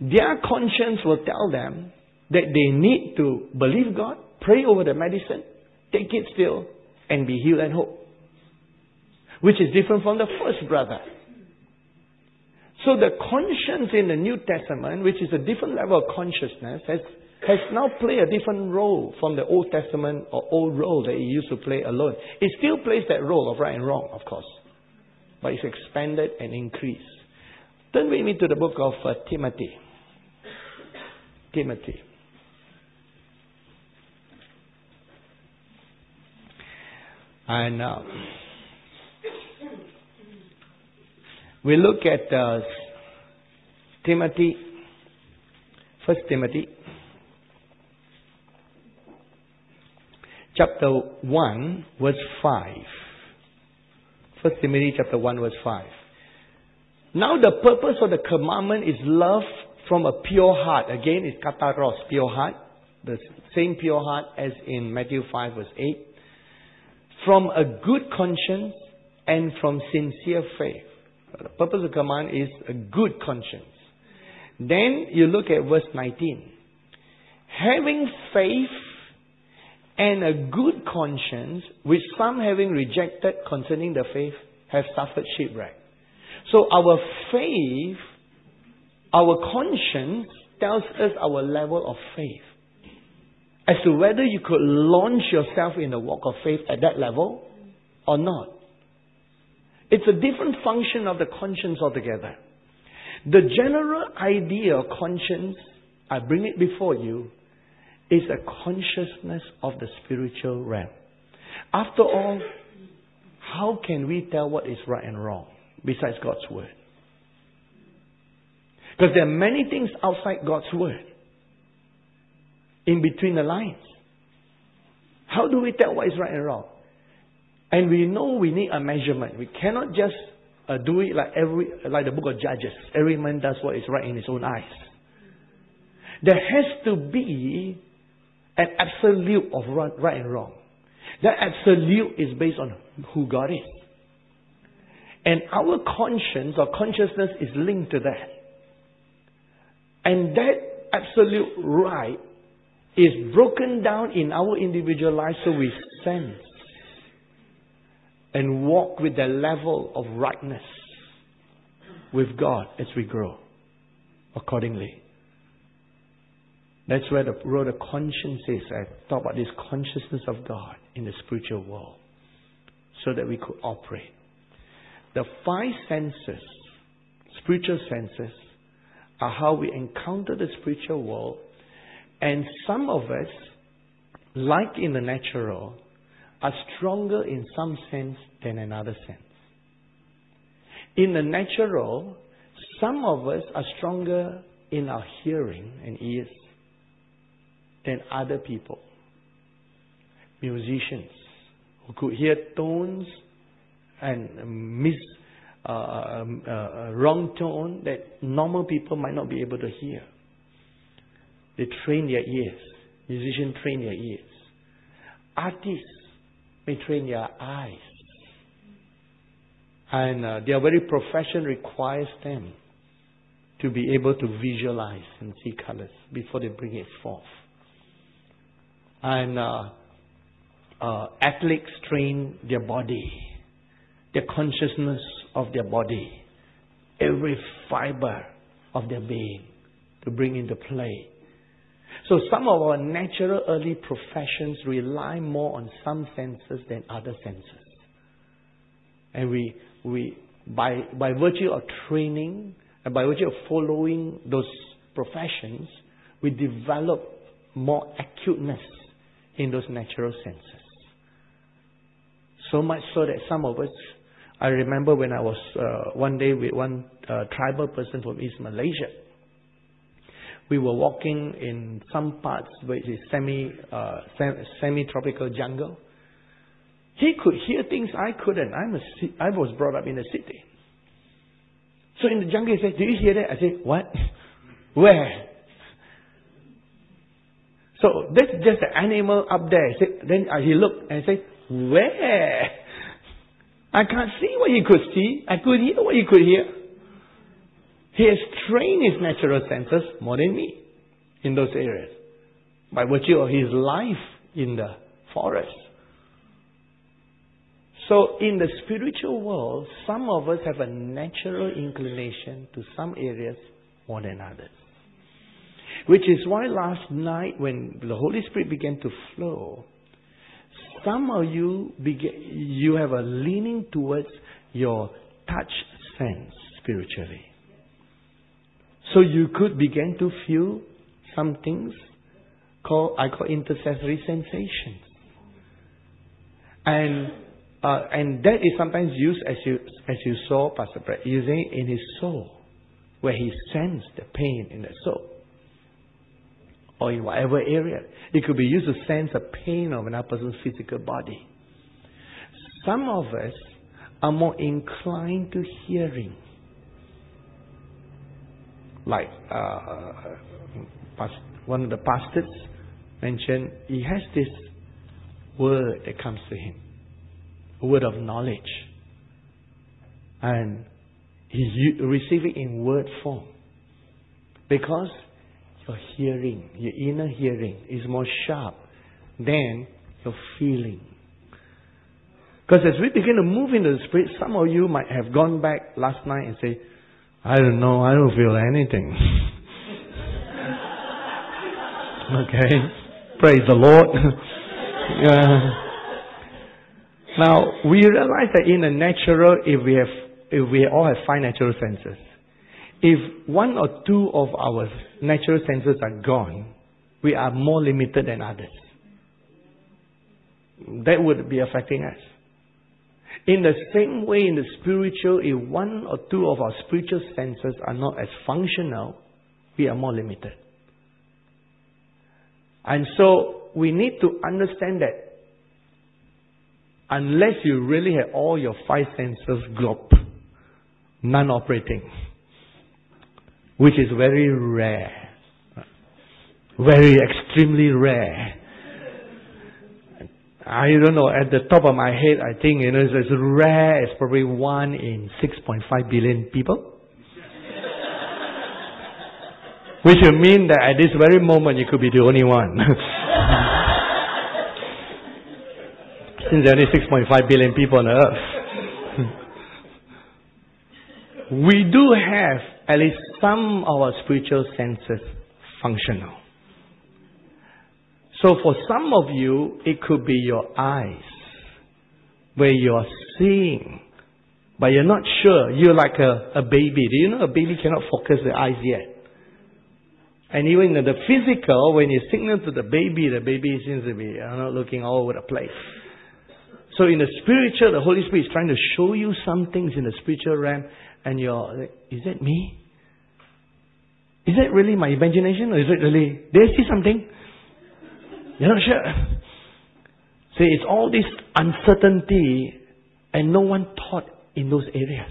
Their conscience will tell them that they need to believe God, pray over the medicine, take it still, and be healed and whole. Which is different from the first brother. So the conscience in the New Testament, which is a different level of consciousness, has has now played a different role from the Old Testament or old role that it used to play alone. It still plays that role of right and wrong, of course, but it's expanded and increased. Turn with me to the book of uh, Timothy. Timothy. And uh, we look at uh, Timothy, First Timothy chapter 1, verse 5. First Timothy chapter 1, verse 5. Now the purpose of the commandment is love from a pure heart. Again, it's kataros, pure heart. The same pure heart as in Matthew 5, verse 8. From a good conscience and from sincere faith. The purpose of command is a good conscience. Then you look at verse 19. Having faith and a good conscience, which some having rejected concerning the faith have suffered shipwreck. So our faith, our conscience tells us our level of faith. As to whether you could launch yourself in the walk of faith at that level or not. It's a different function of the conscience altogether. The general idea of conscience, I bring it before you, is a consciousness of the spiritual realm. After all, how can we tell what is right and wrong besides God's word? Because there are many things outside God's word, in between the lines. How do we tell what is right and wrong? And we know we need a measurement. We cannot just uh, do it like every like the book of Judges. Every man does what is right in his own eyes. There has to be an absolute of right and wrong. That absolute is based on who God is. And our conscience or consciousness is linked to that. And that absolute right is broken down in our individual lives so we sense and walk with the level of rightness with God as we grow accordingly. That's where the road of conscience is. I talk about this consciousness of God in the spiritual world so that we could operate. The five senses, spiritual senses, are how we encounter the spiritual world. And some of us, like in the natural, are stronger in some sense than another sense. In the natural, some of us are stronger in our hearing and ears than other people. Musicians who could hear tones and miss uh, um, uh, uh, wrong tone that normal people might not be able to hear. They train their ears. Musicians train their ears. Artists train their eyes. And uh, their very profession requires them to be able to visualize and see colors before they bring it forth. And uh, uh, athletes train their body, their consciousness of their body, every fiber of their being to bring into play. So some of our natural early professions rely more on some senses than other senses. And we, we by, by virtue of training and by virtue of following those professions, we develop more acuteness in those natural senses. So much so that some of us, I remember when I was uh, one day with one uh, tribal person from East Malaysia. We were walking in some parts it is semi uh, semi tropical jungle. He could hear things I couldn't. I'm a, I was brought up in a city. So in the jungle, he said, Do you hear that? I said, What? Where? So that's just the animal up there. Then uh, he looked and said, Where? I can't see what he could see. I could hear what he could hear. He has trained his natural senses more than me in those areas by virtue of his life in the forest. So, in the spiritual world, some of us have a natural inclination to some areas more than others. Which is why last night, when the Holy Spirit began to flow, some of you you have a leaning towards your touch sense spiritually. So you could begin to feel some things called I call intercessory sensations. And uh, and that is sometimes used as you as you saw Pastor using in his soul, where he sensed the pain in the soul or in whatever area. It could be used to sense the pain of another person's physical body. Some of us are more inclined to hearing. Like uh, one of the pastors mentioned, he has this word that comes to him, a word of knowledge. And he receives it in word form. Because your hearing, your inner hearing is more sharp than your feeling. Because as we begin to move into the Spirit, some of you might have gone back last night and say, I don't know, I don't feel anything. okay? Praise the Lord. yeah. Now, we realize that in the natural, if we have, if we all have five natural senses, if one or two of our natural senses are gone, we are more limited than others. That would be affecting us. In the same way, in the spiritual, if one or two of our spiritual senses are not as functional, we are more limited. And so, we need to understand that unless you really have all your five senses globe, non operating, which is very rare. Very extremely rare. I don't know, at the top of my head, I think, you know, it's as rare as probably one in 6.5 billion people. Which would mean that at this very moment you could be the only one. Since there are only 6.5 billion people on earth. we do have at least some of our spiritual senses functional. So for some of you, it could be your eyes, where you're seeing, but you're not sure. You're like a, a baby. Do you know a baby cannot focus the eyes yet? And even in the physical, when you signal to the baby, the baby seems to be uh, you know, looking all over the place. So in the spiritual, the Holy Spirit is trying to show you some things in the spiritual realm, and you're like, is that me? Is that really my imagination, or is it really? Did I see something? You're not sure. See, it's all this uncertainty, and no one taught in those areas.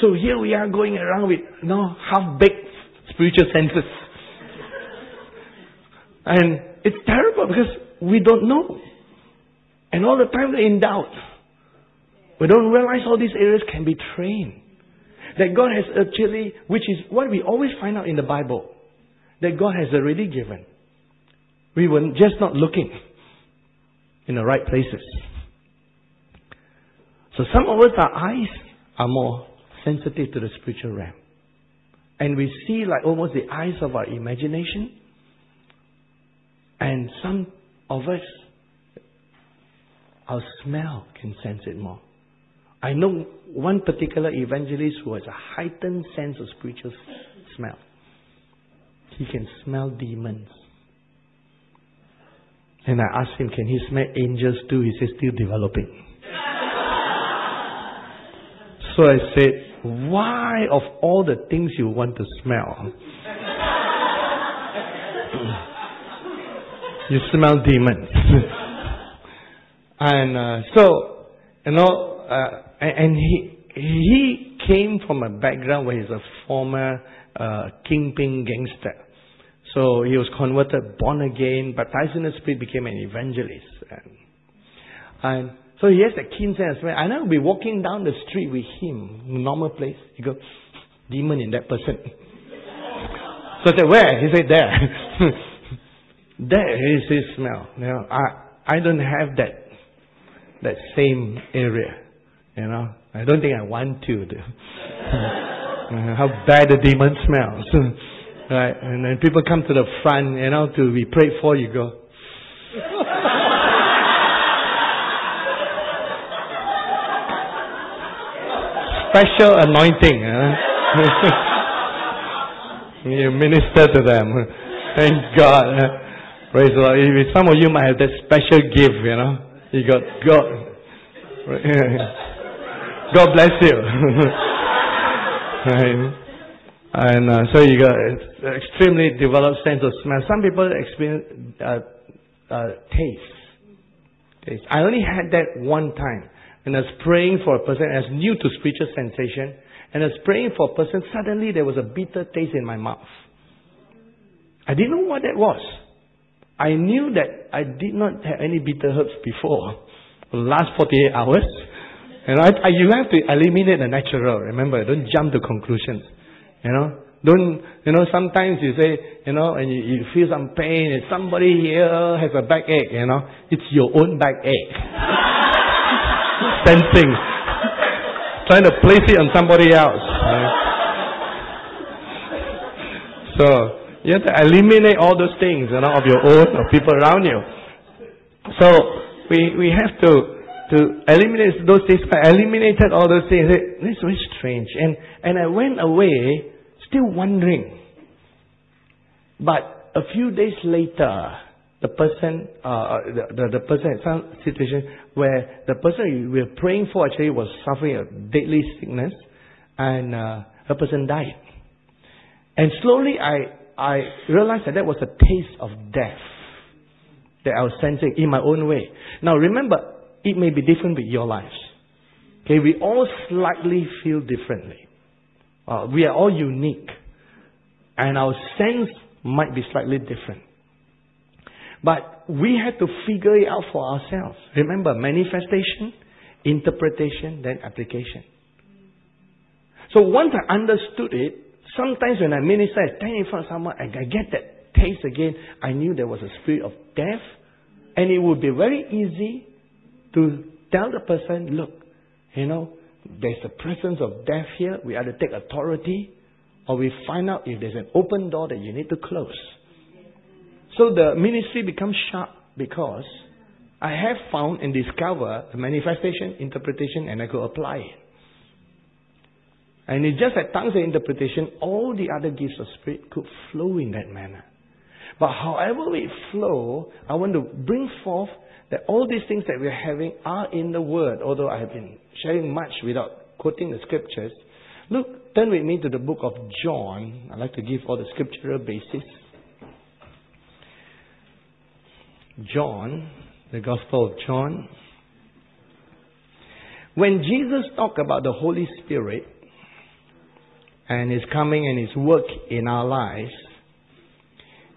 So here we are going around with you know, half-baked spiritual senses. and it's terrible because we don't know. And all the time we're in doubt. We don't realize all these areas can be trained. That God has actually, which is what we always find out in the Bible, that God has already given. We were just not looking in the right places. So some of us, our eyes are more sensitive to the spiritual realm. And we see like almost the eyes of our imagination. And some of us, our smell can sense it more. I know one particular evangelist who has a heightened sense of spiritual smell. He can smell demons. And I asked him, can he smell angels too? He said, still developing. so I said, why of all the things you want to smell, you smell demons. and uh, so, you know, uh, and he he came from a background where he's a former uh, kingpin gangster. So he was converted, born again, baptized in the Spirit, became an evangelist. And, and so he has a keen sense. I know be walking down the street with him, normal place. He goes, demon in that person. so I said, where? He said, there. That is his smell. You know, I, I don't have that, that same area. You know, I don't think I want to. How bad the demon smells. right? And then people come to the front, you know, to be prayed for, you go. Special anointing. Huh? you minister to them. Thank God. Praise the Lord. Some of you might have that special gift, you know. You got God. God bless you. right? And uh, so you got extremely developed sense of smell. Some people experience uh, uh, taste. taste. I only had that one time. And I was praying for a person, I was new to spiritual sensation, and I was praying for a person, suddenly there was a bitter taste in my mouth. I didn't know what that was. I knew that I did not have any bitter herbs before for the last 48 hours. And I, I, you have to eliminate the natural. Remember, don't jump to conclusions. You know, don't, you know, sometimes you say, you know, and you, you feel some pain, and somebody here has a backache, you know, it's your own backache. Sensing. Trying to place it on somebody else. So, you have to eliminate all those things, you know, of your own or people around you. So we we have to to eliminate those things. I eliminated all those things. This is very strange. And and I went away still wondering. But a few days later, the person, uh, the, the, the person some situation where the person we were praying for actually was suffering a deadly sickness, and uh, the person died. And slowly I I realized that that was a taste of death that I was sensing in my own way. Now remember, it may be different with your lives. Okay, we all slightly feel differently. Uh, we are all unique. And our sense might be slightly different. But we had to figure it out for ourselves. Remember, manifestation, interpretation, then application. So once I understood it, Sometimes when I minister, I stand in front of someone and I get that taste again. I knew there was a spirit of death. And it would be very easy to tell the person, look, you know, there's a presence of death here. We either take authority or we find out if there's an open door that you need to close. So the ministry becomes sharp because I have found and discovered the manifestation, interpretation, and I could apply it. And it's just that tongues and interpretation, all the other gifts of spirit could flow in that manner. But however it flow, I want to bring forth that all these things that we're having are in the Word, although I have been sharing much without quoting the scriptures. Look, turn with me to the book of John. I'd like to give all the scriptural basis. John, the Gospel of John. When Jesus talked about the Holy Spirit and His coming and His work in our lives,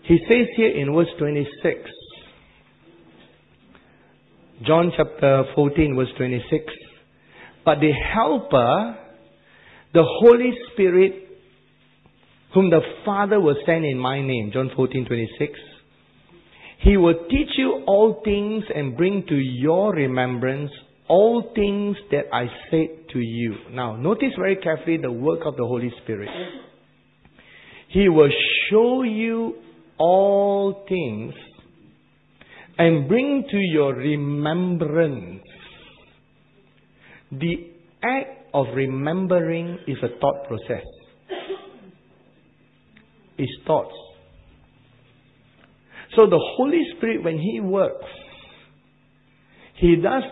He says here in verse 26, John chapter 14, verse 26, but the Helper, the Holy Spirit, whom the Father will send in my name, John 14, 26, he will teach you all things and bring to your remembrance all things that I said to you. Now, notice very carefully the work of the Holy Spirit. He will show you all things and bring to your remembrance. The act of remembering is a thought process. It's thoughts. So the Holy Spirit, when He works, He does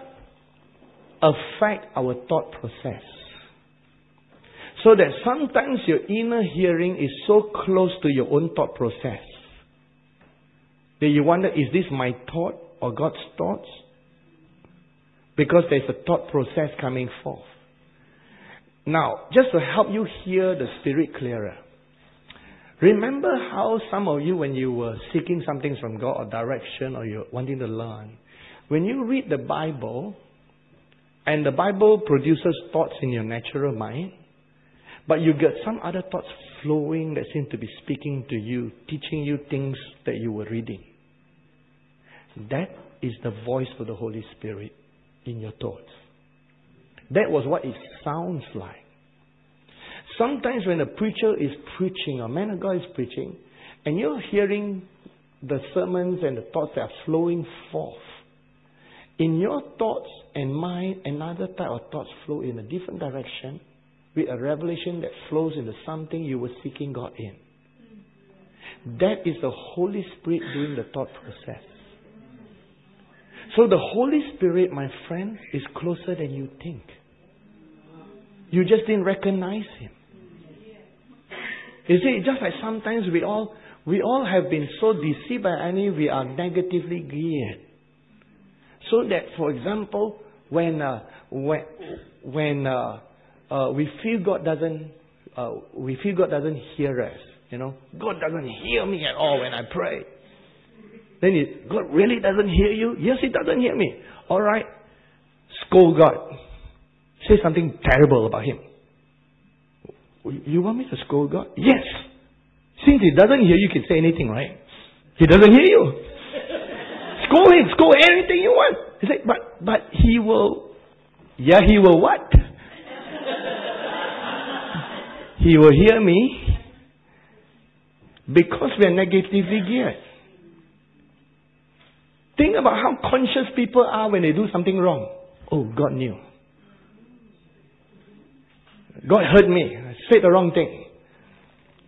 affect our thought process. So that sometimes your inner hearing is so close to your own thought process that you wonder, is this my thought or God's thoughts? Because there's a thought process coming forth. Now, just to help you hear the Spirit clearer, Remember how some of you, when you were seeking something from God or direction or you're wanting to learn, when you read the Bible and the Bible produces thoughts in your natural mind, but you get some other thoughts flowing that seem to be speaking to you, teaching you things that you were reading. That is the voice of the Holy Spirit in your thoughts. That was what it sounds like. Sometimes when a preacher is preaching, or man of God is preaching, and you're hearing the sermons and the thoughts that are flowing forth, in your thoughts and mind, another type of thoughts flow in a different direction with a revelation that flows into something you were seeking God in. That is the Holy Spirit doing the thought process. So the Holy Spirit, my friend, is closer than you think. You just didn't recognize Him. You see, just like sometimes we all we all have been so deceived by any we are negatively geared. So that, for example, when uh, when when uh, uh, we feel God doesn't uh, we feel God doesn't hear us, you know, God doesn't hear me at all when I pray. Then God really doesn't hear you? Yes, He doesn't hear me. All right, scold God. Say something terrible about Him. You want me to scold God? Yes. Since He doesn't hear you, can say anything, right? He doesn't hear you. scold Him, scold anything you want. He said, but, but He will, yeah, He will what? he will hear me because we are negatively geared. Think about how conscious people are when they do something wrong. Oh, God knew. God heard me. I said the wrong thing.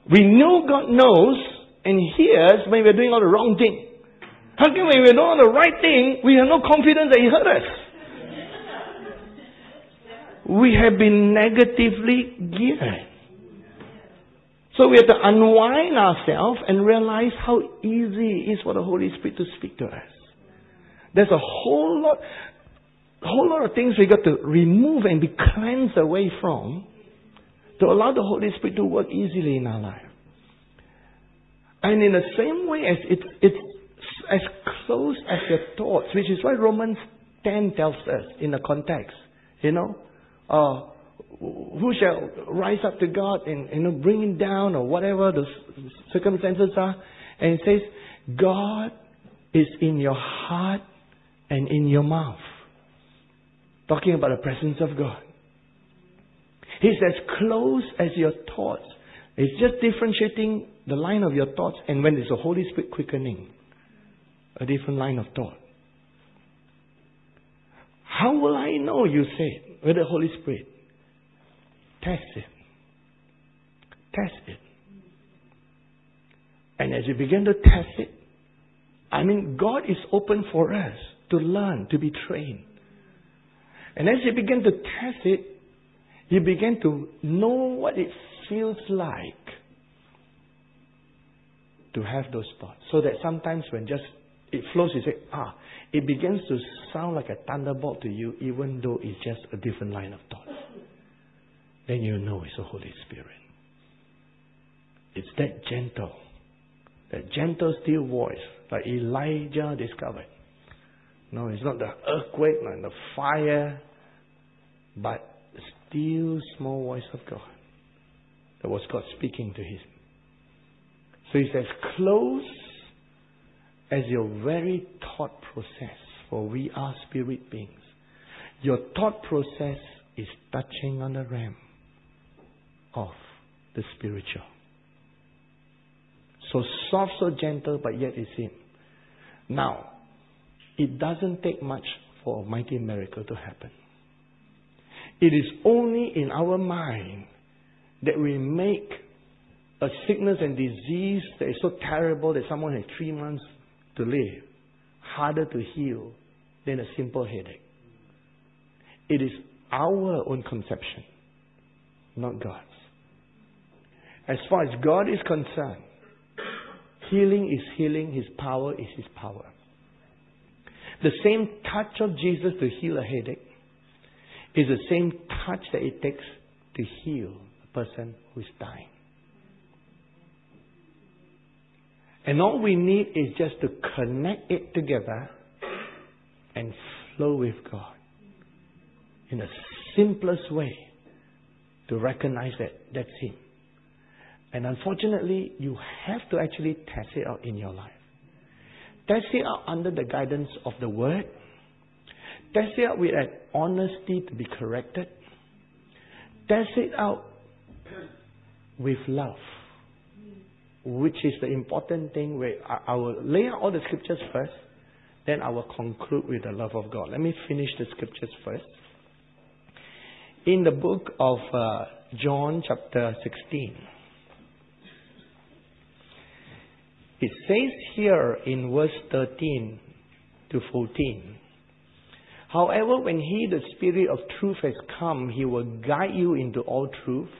We know God knows and hears when we're doing all the wrong thing. How can when we're doing all the right thing, we have no confidence that He heard us? We have been negatively geared. So we have to unwind ourselves and realize how easy it is for the Holy Spirit to speak to us. There's a whole lot, whole lot of things we got to remove and be cleansed away from to allow the Holy Spirit to work easily in our life. And in the same way as it's, it's as close as your thoughts, which is why Romans 10 tells us in the context, you know, uh, who shall rise up to God and you know bring him down or whatever the circumstances are? And it says, God is in your heart and in your mouth. Talking about the presence of God. He's as close as your thoughts. It's just differentiating the line of your thoughts and when there's a Holy Spirit quickening, a different line of thought. How will I know, you say, with the Holy Spirit? Test it. Test it. And as you begin to test it, I mean, God is open for us to learn, to be trained. And as you begin to test it, you begin to know what it feels like to have those thoughts. So that sometimes when just it flows, you say, ah, it begins to sound like a thunderbolt to you, even though it's just a different line of thought. Then you know it's the Holy Spirit. It's that gentle, that gentle, still voice, like Elijah discovered. No, it's not the earthquake and the fire, but still small voice of God. That was God speaking to him. So it's as close as your very thought process, for we are spirit beings. Your thought process is touching on the realm of the spiritual. So soft, so gentle, but yet it's Him. Now, it doesn't take much for a mighty miracle to happen. It is only in our mind that we make a sickness and disease that is so terrible that someone has three months to live harder to heal than a simple headache. It is our own conception, not God's. As far as God is concerned, healing is healing, His power is His power. The same touch of Jesus to heal a headache is the same touch that it takes to heal a person who is dying. And all we need is just to connect it together and flow with God in the simplest way to recognize that that's Him. And unfortunately, you have to actually test it out in your life. Test it out under the guidance of the Word. Test it out with an honesty to be corrected. Test it out with love, which is the important thing. Where I will lay out all the scriptures first, then I will conclude with the love of God. Let me finish the scriptures first. In the book of uh, John, chapter 16. It says here in verse 13 to 14 However, when He, the Spirit of truth, has come, He will guide you into all truth.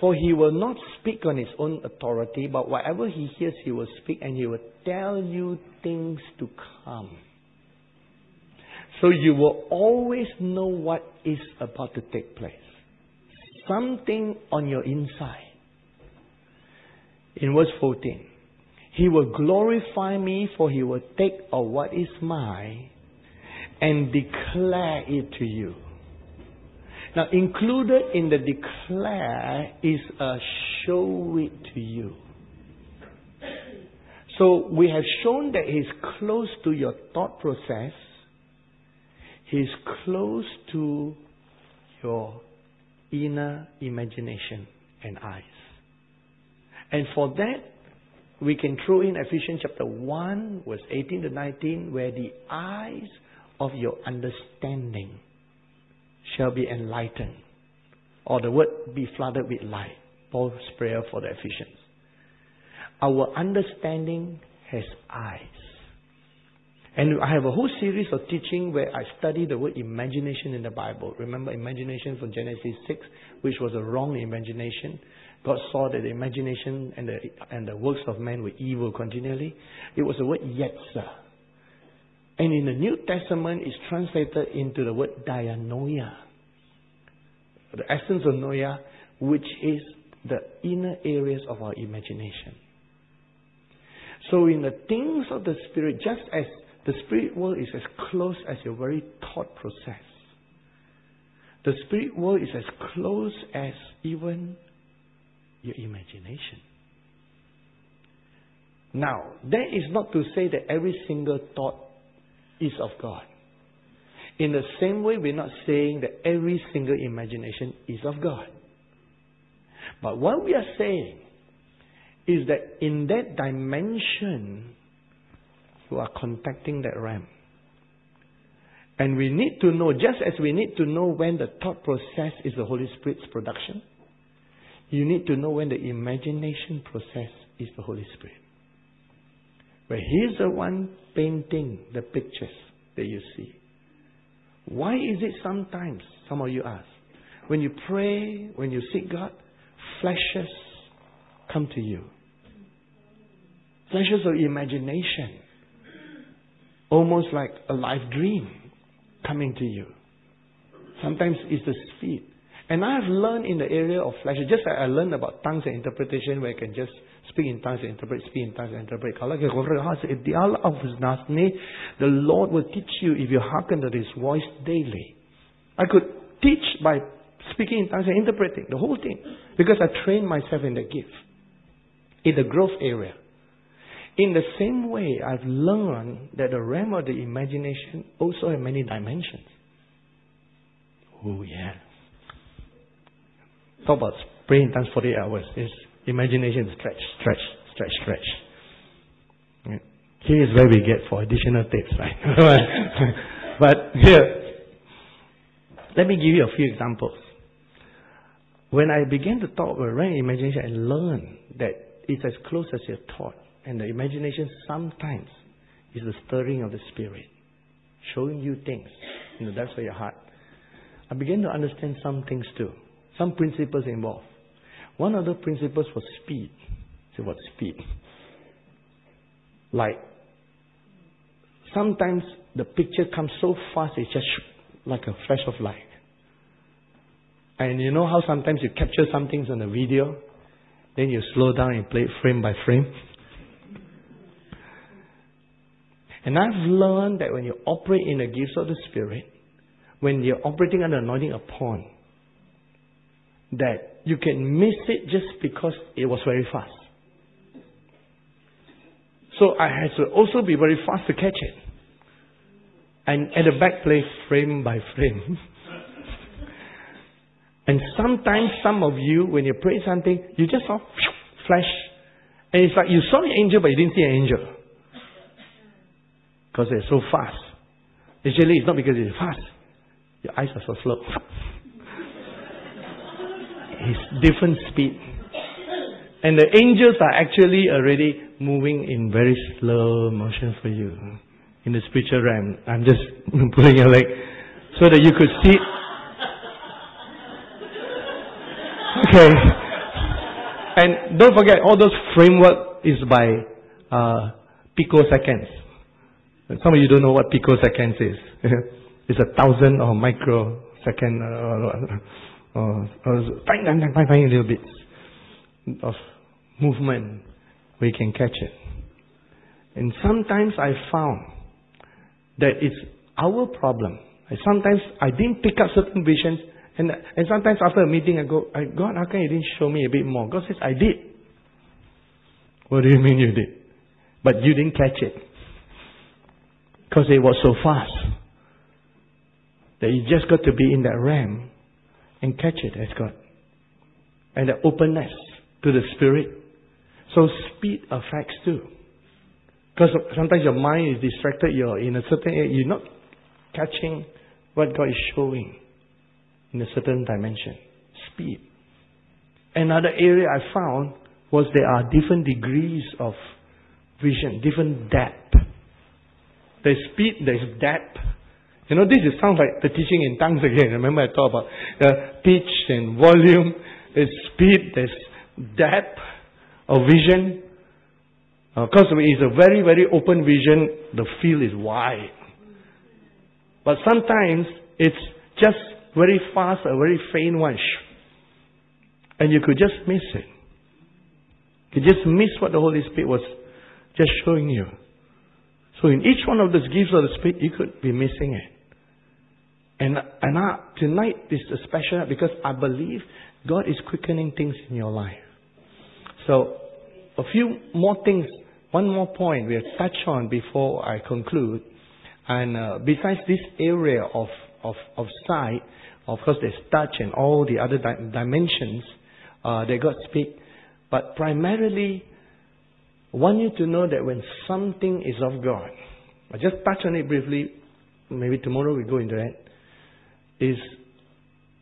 For He will not speak on His own authority, but whatever He hears, He will speak, and He will tell you things to come. So you will always know what is about to take place. Something on your inside. In verse 14. He will glorify me, for he will take of what is mine and declare it to you. Now, included in the declare is a show it to you. So, we have shown that He's close to your thought process, He's close to your inner imagination and eyes. And for that, we can throw in Ephesians chapter 1, verse 18 to 19, where the eyes of your understanding shall be enlightened, or the word be flooded with light. Paul's prayer for the Ephesians. Our understanding has eyes. And I have a whole series of teaching where I study the word imagination in the Bible. Remember imagination from Genesis 6, which was a wrong imagination. God saw that the imagination and the, and the works of man were evil continually. It was the word yetzer. And in the New Testament, it's translated into the word dianoia. The essence of noia, which is the inner areas of our imagination. So in the things of the Spirit, just as the spirit world is as close as your very thought process, The spirit world is as close as even your imagination. Now, that is not to say that every single thought is of God. In the same way, we're not saying that every single imagination is of God. But what we are saying is that in that dimension, you are contacting that realm. And we need to know, just as we need to know when the thought process is the Holy Spirit's production, you need to know when the imagination process is the Holy Spirit. Where He's the one painting the pictures that you see. Why is it sometimes, some of you ask, when you pray, when you seek God, flashes come to you? Flashes of imagination. Almost like a live dream coming to you. Sometimes it's the speed. And I've learned in the area of flashes, just like I learned about tongues and interpretation, where I can just speak in tongues and interpret, speak in tongues and interpret. The Lord will teach you if you hearken to His voice daily. I could teach by speaking in tongues and interpreting the whole thing because I trained myself in the gift in the growth area. In the same way, I've learned that the realm of the imagination also has many dimensions. Oh, yeah. Talk about praying times 48 hours. It's imagination stretch, stretch, stretch, stretch. Here is where we get for additional tips, right? but here, let me give you a few examples. When I began to talk about realm imagination, I learned that it's as close as your thought. And the imagination sometimes is the stirring of the spirit, showing you things in the depths of your heart. I began to understand some things too, some principles involved. One of the principles was speed. So what speed? Like sometimes the picture comes so fast it's just like a flash of light. And you know how sometimes you capture some things on the video, then you slow down and play it frame by frame? And I've learned that when you operate in the gifts of the Spirit, when you're operating under anointing upon, that you can miss it just because it was very fast. So I had to also be very fast to catch it. And at the back play frame by frame. and sometimes some of you, when you pray something, you just saw flash. And it's like you saw an angel, but you didn't see an angel. Because they're so fast. Usually it's not because it's fast. Your eyes are so slow. it's different speed. And the angels are actually already moving in very slow motion for you. In the spiritual realm. I'm just pulling your leg so that you could see. Okay. And don't forget, all those framework is by uh, picoseconds. Some of you don't know what picoseconds is. it's a thousand or microsecond uh, or, or tiny, tiny, tiny, tiny little bits of movement you can catch it. And sometimes I found that it's our problem. Sometimes I didn't pick up certain visions, and and sometimes after a meeting I go, I, God, how come you didn't show me a bit more? God says, I did. What do you mean you did? But you didn't catch it. Because it was so fast that you just got to be in that realm and catch it as God. And the openness to the Spirit. So speed affects too. Because sometimes your mind is distracted, you're in a certain area, you're not catching what God is showing in a certain dimension. Speed. Another area I found was there are different degrees of vision, different depth. There's speed, there's depth. You know, this is, sounds like the teaching in tongues again. Remember I talked about uh, pitch and volume. There's speed, there's depth of vision. Because uh, it's a very, very open vision, the field is wide. But sometimes it's just very fast, a very faint one. And you could just miss it. You just miss what the Holy Spirit was just showing you. So in each one of those gifts of the Spirit, you could be missing it. And, and I, tonight is a special because I believe God is quickening things in your life. So, a few more things, one more point we'll touch on before I conclude. And uh, besides this area of, of, of sight, of course there's touch and all the other di- dimensions uh, that God speak. But primarily, I want you to know that when something is of God, I just touch on it briefly, maybe tomorrow we go into that, is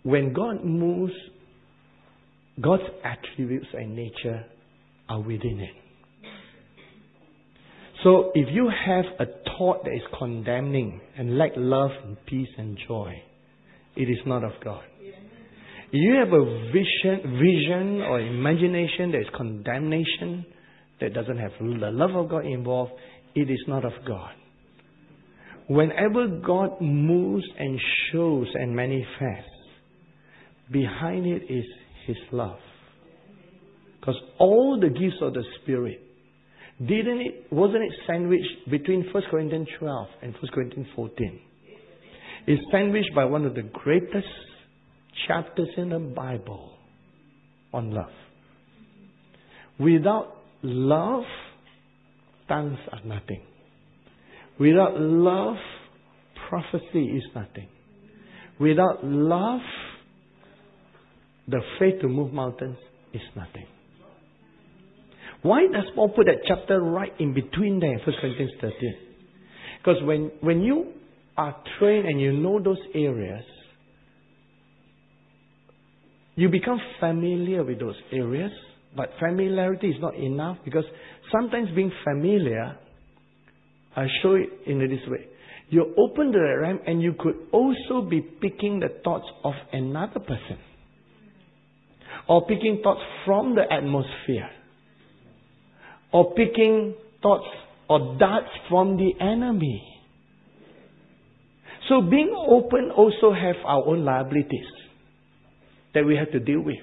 when God moves, God's attributes and nature are within it. So if you have a thought that is condemning and lack love and peace and joy, it is not of God. If you have a vision, vision or imagination that is condemnation, that doesn't have the love of God involved, it is not of God. Whenever God moves and shows and manifests, behind it is His love. Because all the gifts of the Spirit, didn't it, wasn't it sandwiched between 1 Corinthians 12 and 1 Corinthians 14? It's sandwiched by one of the greatest chapters in the Bible on love. Without love, tongues are nothing. Without love, prophecy is nothing. Without love, the faith to move mountains is nothing. Why does Paul put that chapter right in between there, 1 Corinthians 13? Because when, when you are trained and you know those areas, you become familiar with those areas, but familiarity is not enough because sometimes being familiar, I show it in this way. You open the realm and you could also be picking the thoughts of another person or picking thoughts from the atmosphere or picking thoughts or darts from the enemy. So being open also have our own liabilities that we have to deal with.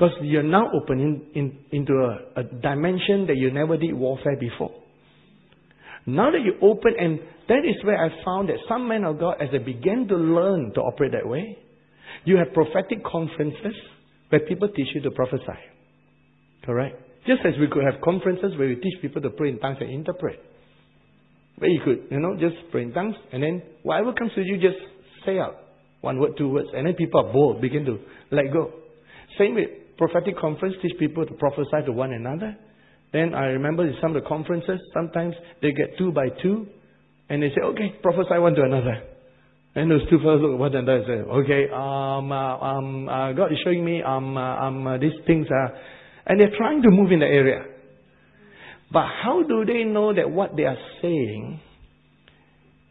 Because you're now opening in, into a, a dimension that you never did warfare before. Now that you open, and that is where I found that some men of God, as they began to learn to operate that way, you have prophetic conferences where people teach you to prophesy. Correct? Just as we could have conferences where we teach people to pray in tongues and interpret. Where you could, you know, just pray in tongues and then whatever comes to you, just say out one word, two words, and then people are bold, begin to let go. Same with prophetic conference, teach people to prophesy to one another. Then I remember in some of the conferences, sometimes they get two by two, and they say, okay, prophesy one to another. And those two fellows look at one another and say, okay, um, uh, um, uh, God is showing me um, uh, um, uh, these things are, and they're trying to move in the area. But how do they know that what they are saying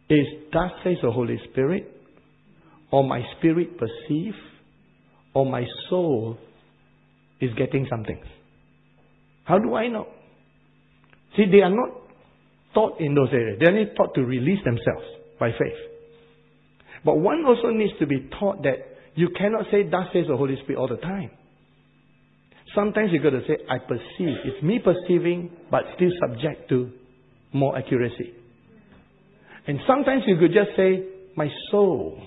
is, thus says the Holy Spirit, or my spirit perceive, or my soul is getting something? How do I know? See, they are not taught in those areas. They are only taught to release themselves by faith. But one also needs to be taught that you cannot say, Thus says the Holy Spirit all the time. Sometimes you've got to say, I perceive. It's me perceiving, but still subject to more accuracy. And sometimes you could just say, My soul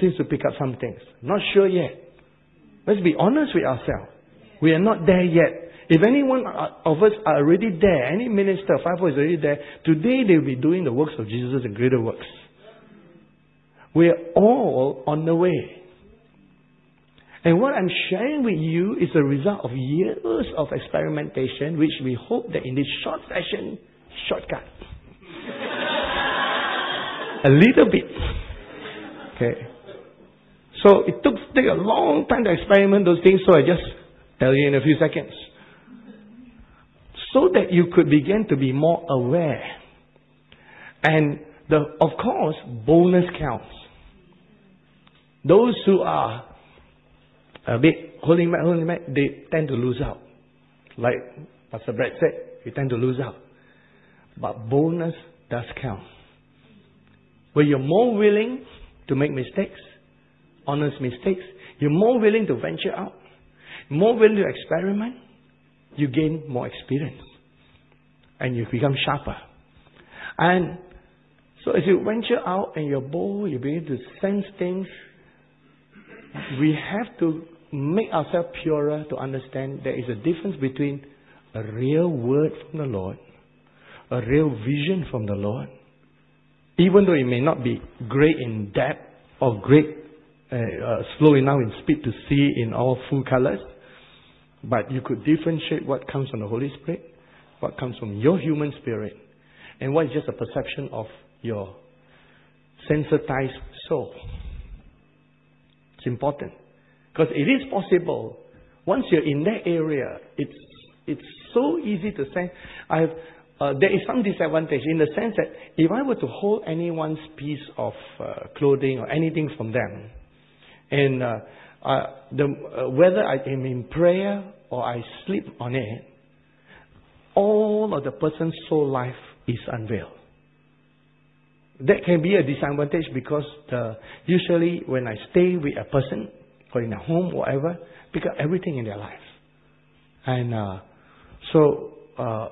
seems to pick up some things. Not sure yet. Let's be honest with ourselves. We are not there yet. If anyone of us are already there, any minister, five is already there, today they'll be doing the works of Jesus and greater works. We're all on the way. And what I'm sharing with you is a result of years of experimentation, which we hope that in this short session, shortcut. a little bit. Okay. So it took take a long time to experiment those things, so I just tell you in a few seconds. So that you could begin to be more aware. And the, of course, bonus counts. Those who are a bit holding back, holding back, they tend to lose out. Like Pastor Brett said, you tend to lose out. But bonus does count. Where you're more willing to make mistakes, honest mistakes, you're more willing to venture out, more willing to experiment, you gain more experience. And you become sharper. And So as you venture out and you're bold, you begin to sense things. We have to make ourselves purer to understand there is a difference between a real word from the Lord, a real vision from the Lord, even though it may not be great in depth or great, uh, uh, slow enough in speed to see in all full colors, but you could differentiate what comes from the Holy Spirit, what comes from your human spirit, and what is just a perception of your sensitized soul. It's important. Because it is possible. Once you're in that area, it's, it's so easy to sense. I have, uh, there is some disadvantage in the sense that if I were to hold anyone's piece of uh, clothing or anything from them, and uh, uh the, uh, whether I am in prayer or I sleep on it, all of the person's soul life is unveiled. That can be a disadvantage because the, usually when I stay with a person or in a home, whatever, pick up everything in their life. And uh, so uh,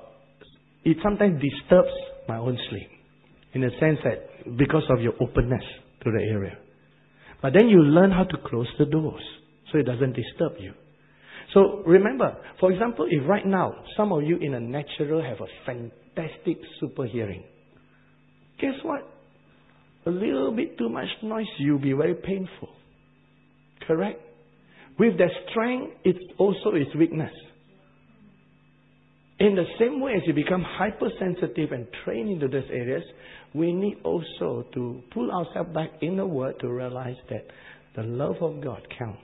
it sometimes disturbs my own sleep in the sense that because of your openness to the area. But then you learn how to close the doors so it doesn't disturb you. So remember, for example, if right now some of you in a natural have a fantastic super hearing, guess what? A little bit too much noise, you'll be very painful. Correct? With the strength, it's also its weakness. In the same way as you become hypersensitive and trained into those areas, we need also to pull ourselves back in the Word to realize that the love of God counts.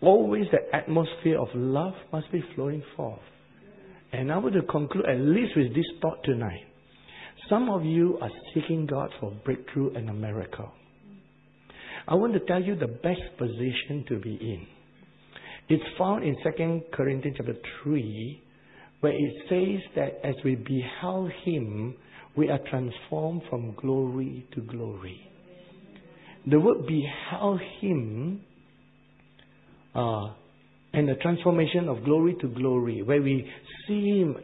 Always the atmosphere of love must be flowing forth. And I want to conclude at least with this thought tonight. Some of you are seeking God for breakthrough and a miracle. I want to tell you the best position to be in. It's found in 2 Corinthians chapter 3, where it says that as we beheld him, we are transformed from glory to glory. The word beheld him uh, and the transformation of glory to glory, where we see him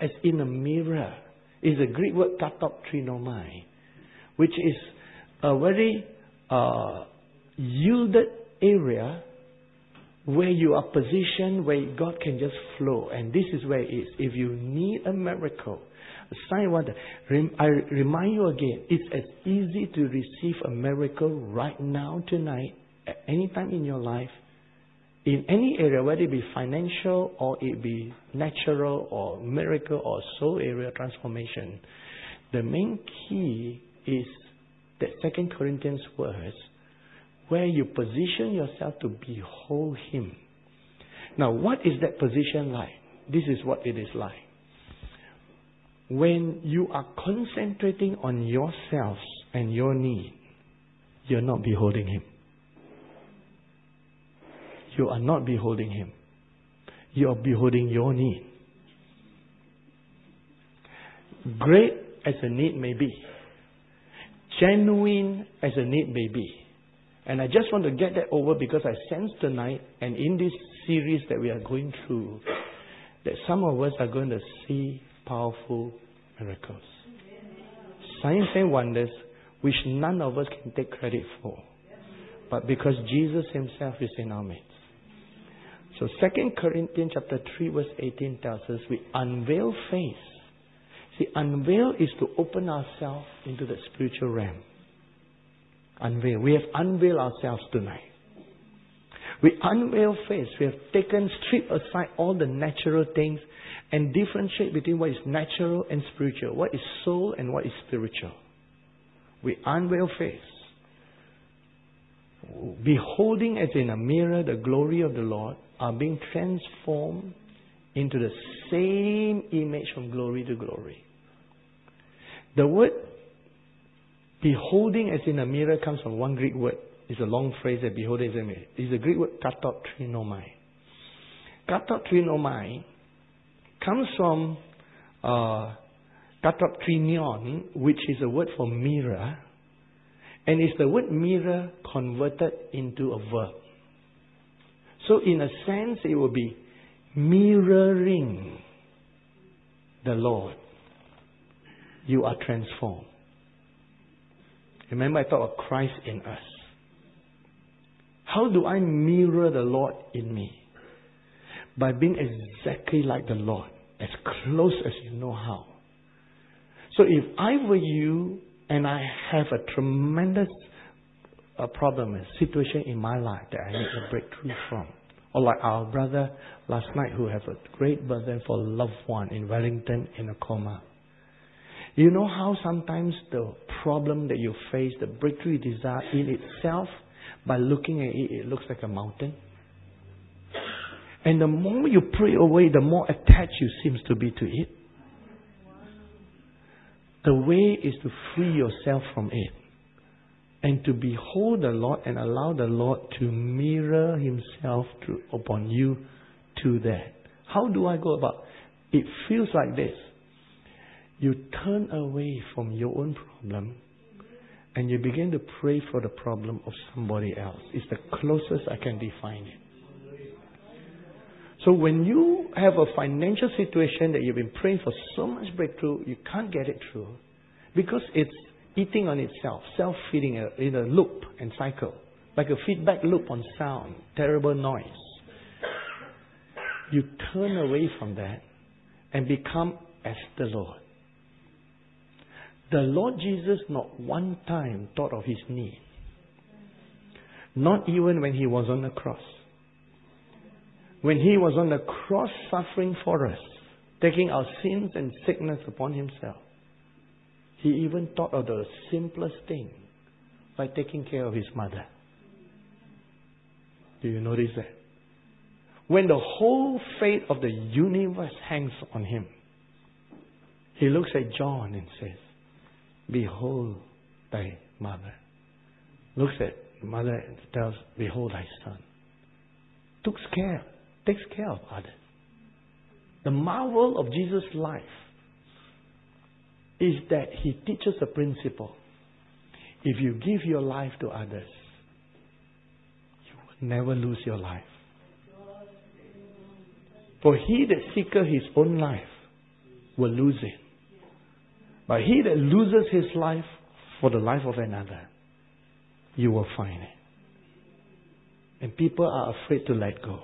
as in a mirror, is a Greek word katoptrinomai, which is a very uh, yielded area where you are positioned where God can just flow. And this is where it is. If you need a miracle, sign wonder, I remind you again, it's as easy to receive a miracle right now, tonight, at any time in your life, in any area, whether it be financial or it be natural or miracle or soul area transformation. The main key is that Second Corinthians verse where you position yourself to behold Him. Now, what is that position like? This is what it is like. When you are concentrating on yourselves and your need, you're not beholding Him. You are not beholding Him. You are beholding your need. Great as a need may be, genuine as a need may be, and I just want to get that over because I sense tonight and in this series that we are going through that some of us are going to see powerful miracles. Signs and wonders which none of us can take credit for. But because Jesus himself is in our midst. So 2 Corinthians chapter 3 verse 18 tells us we unveil faith. See, unveil is to open ourselves into the spiritual realm unveil. We have unveiled ourselves tonight. We unveil faith. We have taken, strip aside all the natural things and differentiate between what is natural and spiritual, what is soul and what is spiritual. We unveil faith. Beholding as in a mirror the glory of the Lord, are being transformed into the same image from glory to glory. The word Beholding as in a mirror comes from one Greek word. It's a long phrase that beholding as in a mirror. It's a Greek word katoptrinomai. Katoptrinomai comes from uh, which is a word for mirror, and it's the word mirror converted into a verb. So in a sense, it will be mirroring the Lord. you are transformed. Remember, I talked of Christ in us. How do I mirror the Lord in me? By being exactly like the Lord, as close as you know how. So if I were you and I have a tremendous uh, problem, a situation in my life that I need a breakthrough from, or like our brother last night who have a great burden for a loved one in Wellington in a coma. You know how sometimes the problem that you face, the breakthrough you desire in itself, by looking at it, it looks like a mountain? And the more you pray away, the more attached you seems to be to it. The way is to free yourself from it and to behold the Lord and allow the Lord to mirror Himself to, upon you to that. How do I go about? It feels like this. You turn away from your own problem and you begin to pray for the problem of somebody else. It's the closest I can define it. So when you have a financial situation that you've been praying for so much breakthrough, you can't get it through because it's eating on itself, self-feeding uh, in a loop and cycle, like a feedback loop on sound, terrible noise. You turn away from that and become as the Lord. The Lord Jesus not one time thought of his need. Not even when he was on the cross when he was on the cross suffering for us, taking our sins and sickness upon himself, he even thought of the simplest thing by taking care of his mother. Do you notice that? When the whole fate of the universe hangs on him, he looks at John and says, Behold thy mother. Looks at mother and tells, Behold thy son. Took care takes care of others. The marvel of Jesus' life is that he teaches a principle. If you give your life to others, you will never lose your life. For he that seeketh his own life will lose it. But he that loses his life for the life of another, you will find it. And people are afraid to let go.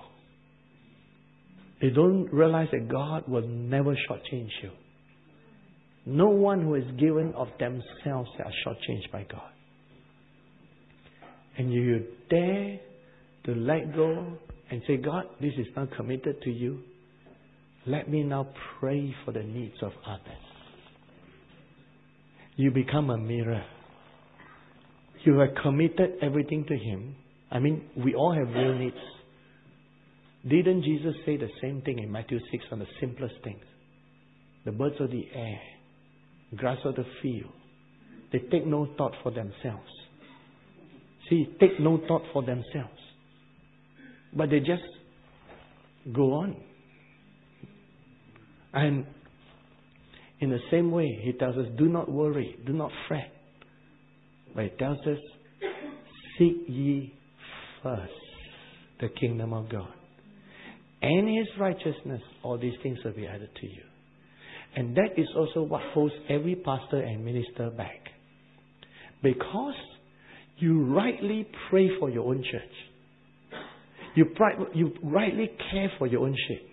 They don't realize that God will never shortchange you. No one who is given of themselves are shortchanged by God. And you dare to let go and say, God, this is not committed to you. Let me now pray for the needs of others. You become a mirror. You have committed everything to Him. I mean, we all have real needs. Didn't Jesus say the same thing in Matthew 6 on the simplest things? The birds of the air, grass of the field, they take no thought for themselves. See, take no thought for themselves. But they just go on. And in the same way, he tells us, do not worry, do not fret. But he tells us, seek ye first the kingdom of God and his righteousness, all these things will be added to you. And that is also what holds every pastor and minister back. Because you rightly pray for your own church. You, you rightly care for your own sheep.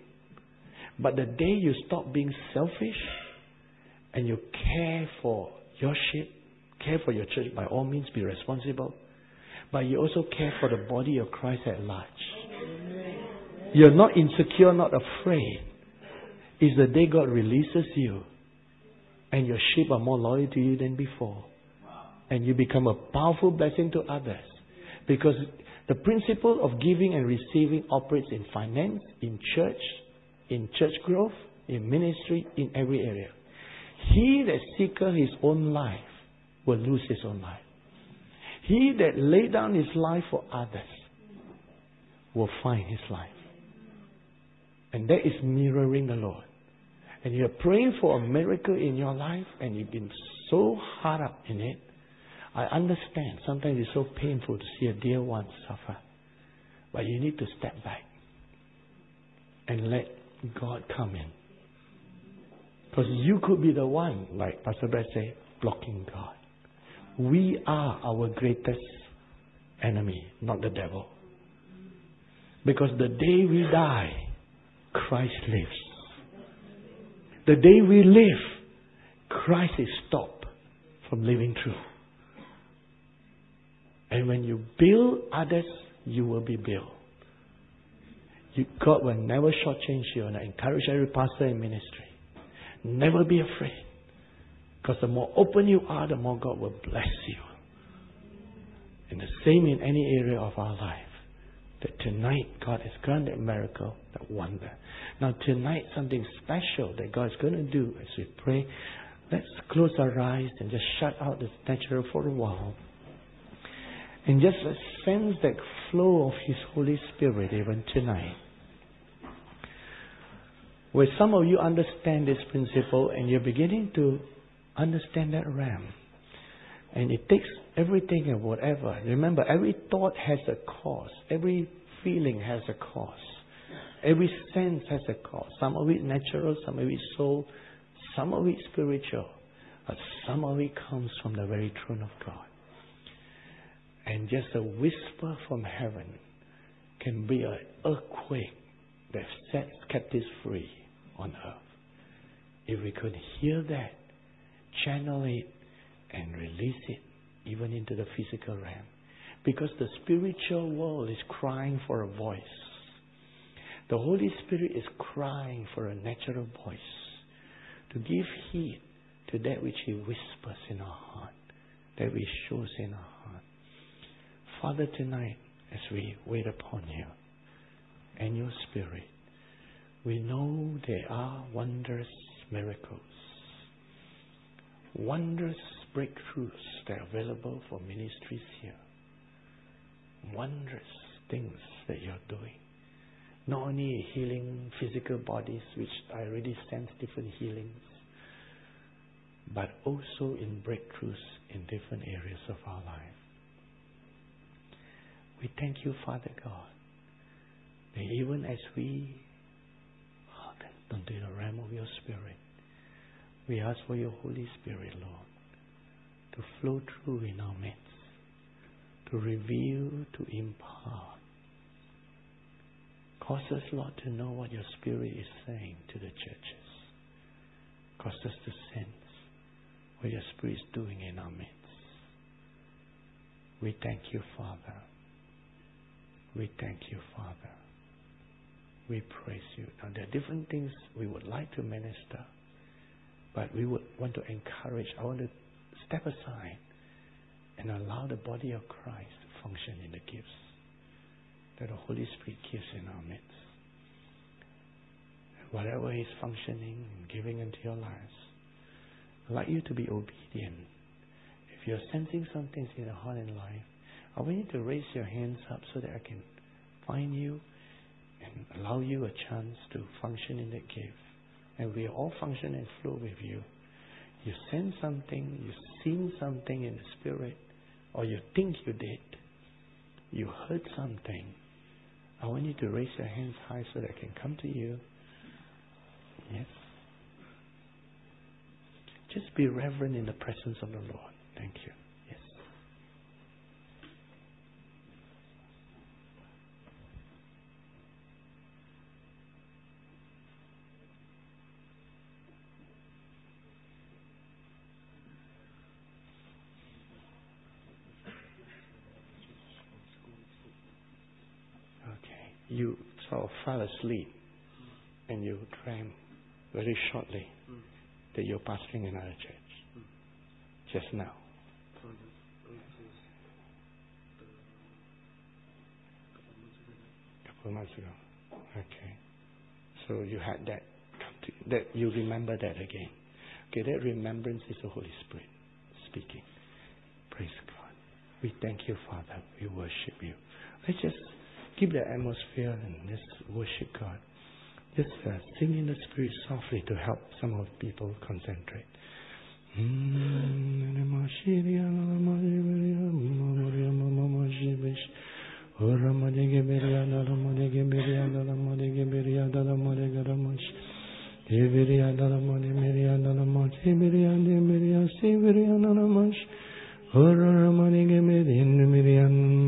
But the day you stop being selfish and you care for your sheep, care for your church, by all means be responsible. But you also care for the body of Christ at large. You're not insecure, not afraid. Is the day God releases you and your sheep are more loyal to you than before. And you become a powerful blessing to others. Because the principle of giving and receiving operates in finance, in church, in church growth, in ministry, in every area. He that seeketh his own life will lose his own life. He that lay down his life for others will find his life. And that is mirroring the Lord. And you're praying for a miracle in your life and you've been so hard up in it. I understand. Sometimes it's so painful to see a dear one suffer. But you need to step back and let God come in. Because you could be the one, like Pastor Brett said, blocking God. We are our greatest enemy, not the devil. Because the day we die, Christ lives. The day we live, Christ is stopped from living through. And when you build others, you will be built. You, God will never shortchange you, and I encourage every pastor in ministry. Never be afraid. Because the more open you are, the more God will bless you. And the same in any area of our life. That tonight God has granted a miracle, that wonder. Now tonight something special that God is going to do as we pray. Let's close our eyes and just shut out the natural for a while. And just sense that flow of His Holy Spirit even tonight. Where some of you understand this principle and you're beginning to understand that realm. And it takes everything and whatever. Remember, every thought has a cause. Every feeling has a cause. Every sense has a cause. Some of it natural, some of it soul, some of it spiritual. But some of it comes from the very throne of God. And just a whisper from heaven can be an earthquake that sets captives free on earth. If we could hear that, channel it, and release it even into the physical realm. Because the spiritual world is crying for a voice. The Holy Spirit is crying for a natural voice to give heed to that which He whispers in our heart, that which shows in our heart. Father, tonight, as we wait upon you and your Spirit, we know there are wondrous miracles, wondrous breakthroughs that are available for ministries here, wondrous things that you're doing. Not only healing physical bodies, which I already sense different healings, but also in breakthroughs in different areas of our life. We thank you, Father God, that even as we unto the realm of your Spirit. We ask for your Holy Spirit, Lord, to flow through in our midst, to reveal, to impart. Cause us, Lord, to know what your Spirit is saying to the churches. Cause us to sense what your Spirit is doing in our midst. We thank you, Father. We thank you, Father. We praise you. Now, there are different things we would like to minister, but we would want to encourage, I want to step aside and allow the body of Christ to function in the gifts that the Holy Spirit gives in our midst. And whatever is functioning and giving into your lives, I'd like you to be obedient. If you're sensing something in your heart and life, I want you to raise your hands up so that I can find you and allow you a chance to function in that gift. And we all function and flow with you. You sense something, you seen something in the spirit, or you think you did. You heard something. I want you to raise your hands high so that I can come to you. Yes. Just be reverent in the presence of the Lord. Thank you. you sort of fell asleep and you dreamed very shortly that you're pastoring another church just now. Couple months ago. Okay. So you had that that you remember that again. Okay, that remembrance is the Holy Spirit speaking. Praise God. We thank you, Father. We worship you. Let's just keep the atmosphere and just worship God. Just uh, sing in the Spirit softly to help some of the people concentrate.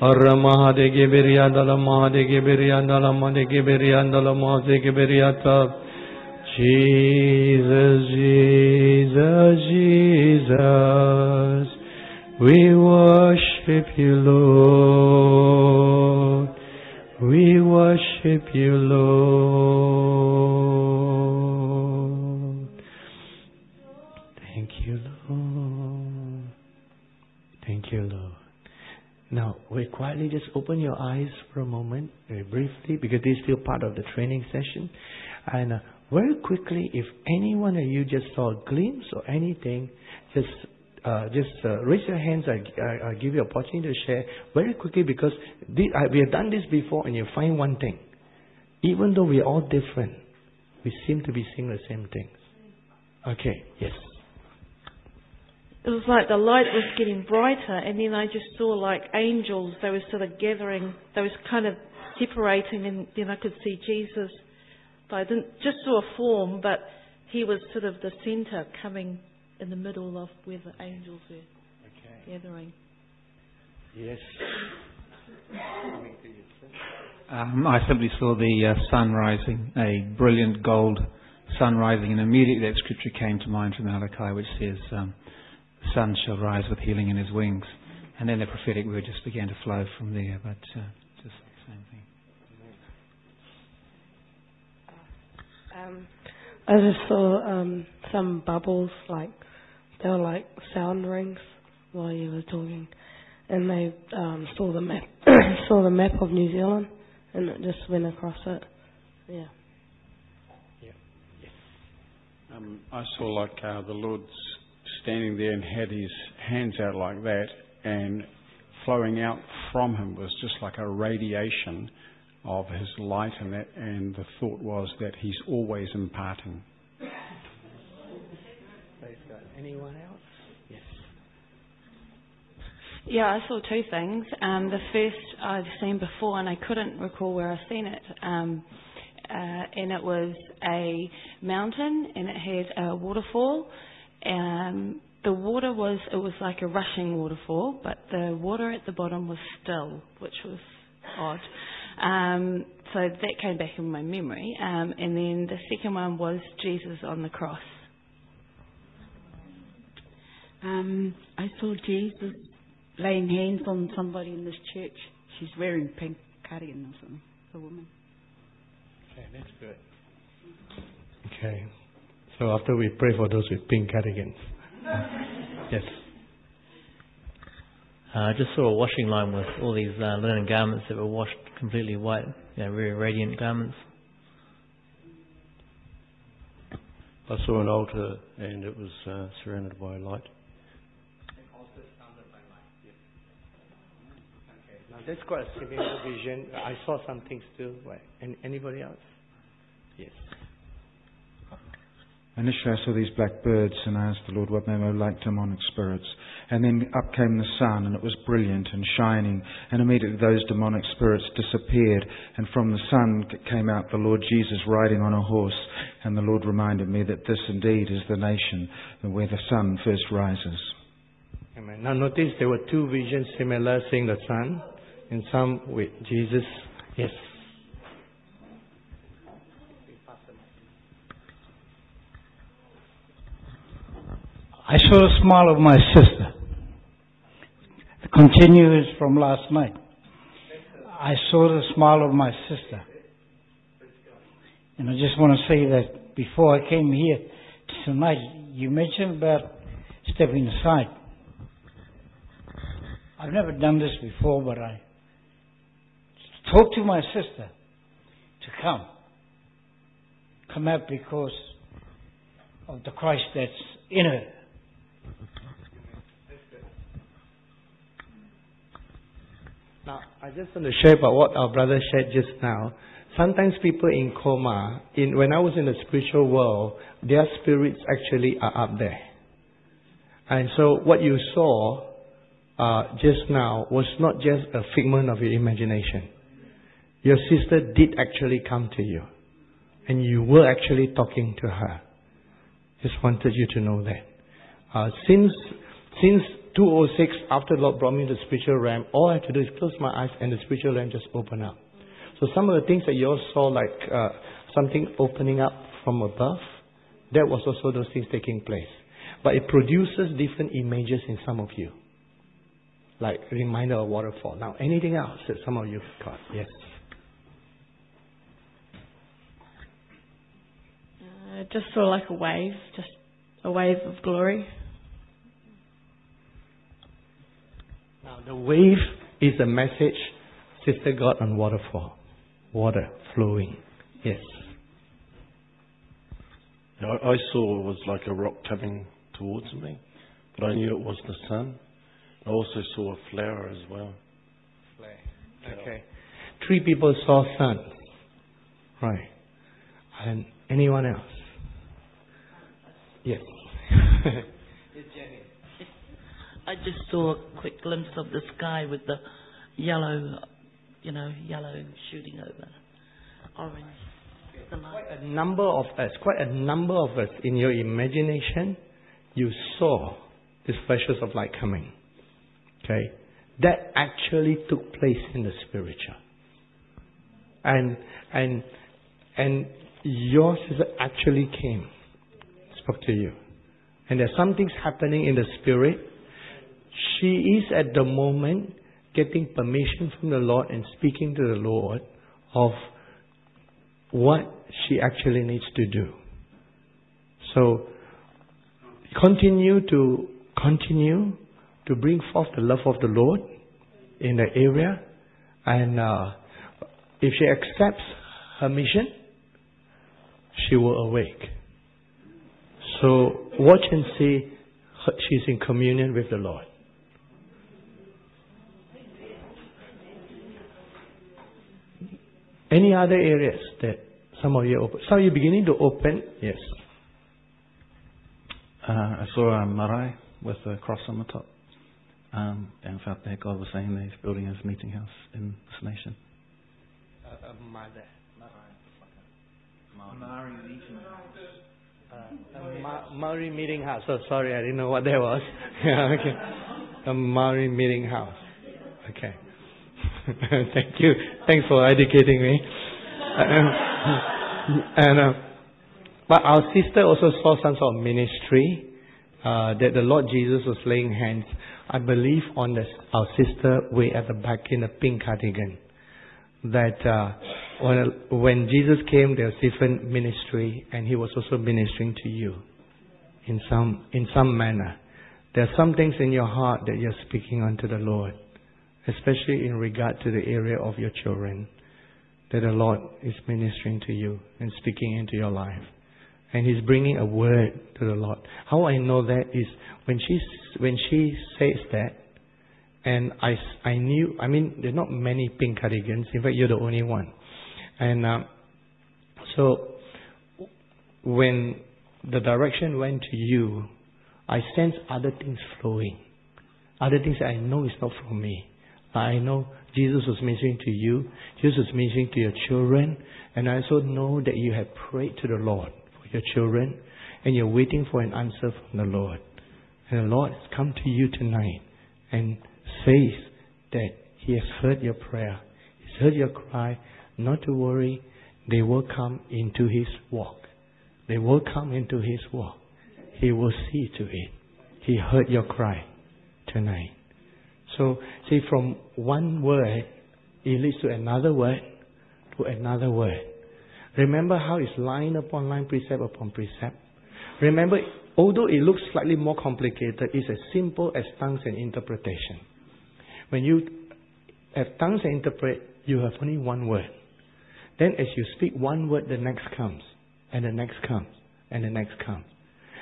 Ramahadege Biriada Lamahadege Biriada Lamadege Biriada Lamazege Biriata Jesus, Jesus, Jesus, we worship you, Lord. We worship you, Lord. Now, we quietly just open your eyes for a moment, very briefly, because this is still part of the training session. And uh, very quickly, if anyone of you just saw a glimpse or anything, just uh, just uh, raise your hands. I, I, I give you opportunity to share very quickly because this, I, we have done this before, and you find one thing: even though we are all different, we seem to be seeing the same things. Okay. Yes. It was like the light was getting brighter, and then I just saw like angels. They were sort of gathering. They was kind of separating, and then I could see Jesus. But I didn't just saw a form, but he was sort of the center coming in the middle of where the angels were Okay. gathering. Yes. Um, I simply saw the uh, sun rising, a brilliant gold sun rising, and immediately that scripture came to mind from Malachi, which says, um, "The sun shall rise with healing in his wings," and then the prophetic word just began to flow from there. But uh, just the same thing. Um, I just saw um, some bubbles, like they were like sound rings while you were talking, and they um, saw the map, saw the map of New Zealand, and it just went across it. Yeah. Um, I saw like uh, the Lord standing there and had his hands out like that, and flowing out from him was just like a radiation of his light, and that. And the thought was that he's always imparting. Praise God. Anyone else? Yes. Yeah, I saw two things. Um, the first I'd seen before, and I couldn't recall where I've seen it. Um, uh, and it was a mountain, and it had a waterfall. Um, the water was it was like a rushing waterfall, but the water at the bottom was still, which was odd. Um, so that came back in my memory. Um, and then the second one was Jesus on the cross. Um, I saw Jesus laying hands on somebody in this church. She's wearing pink cardigan or something. The woman. Okay, that's good. Okay. So after we pray for those with pink cardigans. yes. Uh, I just saw a washing line with all these uh, linen garments that were washed completely white, you know, very radiant garments. I saw an altar and it was uh, surrounded by light. Now that's quite a similar vision. I saw something still. Right. Any, anybody else? Yes. Initially, I saw these black birds, and I asked the Lord what they were like demonic spirits. And then up came the sun, and it was brilliant and shining. And immediately those demonic spirits disappeared. And from the sun came out the Lord Jesus riding on a horse. And the Lord reminded me that this indeed is the nation where the sun first rises. Amen. Now notice there were two visions similar, seeing the sun, and some with Jesus. Yes. I saw the smile of my sister. It continues from last night. I saw the smile of my sister. And I just want to say that before I came here tonight, you mentioned about stepping aside. I've never done this before, but I talked to my sister to come. Come out because of the Christ that's in her. Now, I just want to share about what our brother shared just now. Sometimes people in coma, in, when I was in the spiritual world, their spirits actually are up there. And so what you saw uh, just now was not just a figment of your imagination. Your sister did actually come to you. And you were actually talking to her. Just wanted you to know that. Uh, since, since 206, after the Lord brought me the spiritual realm, all I had to do is close my eyes and the spiritual realm just opened up. So some of the things that you all saw, like uh, something opening up from above, that was also those things taking place. But it produces different images in some of you. Like reminder of waterfall. Now, anything else that some of you got? Yes. Uh, just sort of like a wave, just a wave of glory. Now, the wave is a message Sister got on waterfall. Water flowing. Yes. I, I saw it was like a rock coming towards me, but I knew it was the sun. I also saw a flower as well. Flare. Okay. Three people saw sun. Right. And anyone else? Yes. I just saw a quick glimpse of the sky with the yellow, you know, yellow shooting over, orange. Quite a number of uh, us, quite a number of us in your imagination, you saw these flashes of light coming. Okay? That actually took place in the spiritual. And and and your sister actually came, spoke to you. And there's some things happening in the spirit. She is at the moment getting permission from the Lord and speaking to the Lord of what she actually needs to do. So continue to continue to bring forth the love of the Lord in the area, and uh, if she accepts her mission, she will awake. So watch and see she's in communion with the Lord. Any other areas that some of you open? Some of you beginning to open? Yes. Uh, I saw a marae with a cross on the top. Um, and felt that God was saying that He's building His meeting house in this nation. Uh, a mother. Maori meeting uh, a Ma- Maori meeting house. Oh, sorry, I didn't know what that was. yeah, okay. A Maori meeting house. Okay. Thank you. Thanks for educating me. and uh, but our sister also saw some sort of ministry uh, that the Lord Jesus was laying hands. I believe on the, our sister way at the back in a pink cardigan. That uh, when, when Jesus came, there was different ministry, and He was also ministering to you in some in some manner. There are some things in your heart that you're speaking unto the Lord especially in regard to the area of your children, that the Lord is ministering to you and speaking into your life. And He's bringing a word to the Lord. How I know that is when she, when she says that, and I, I knew, I mean, there are not many pink cardigans. In fact, you're the only one. And uh, so, when the direction went to you, I sense other things flowing. Other things I know is not from me. I know Jesus was ministering to you, Jesus was ministering to your children, and I also know that you have prayed to the Lord for your children, and you're waiting for an answer from the Lord. And the Lord has come to you tonight and says that He has heard your prayer, He's heard your cry, not to worry, they will come into His walk. They will come into His walk. He will see to it. He heard your cry tonight. So, see, from one word, it leads to another word, to another word. Remember how it's line upon line, precept upon precept? Remember, although it looks slightly more complicated, it's as simple as tongues and interpretation. When you have tongues and interpret, you have only one word. Then as you speak one word, the next comes, and the next comes, and the next comes.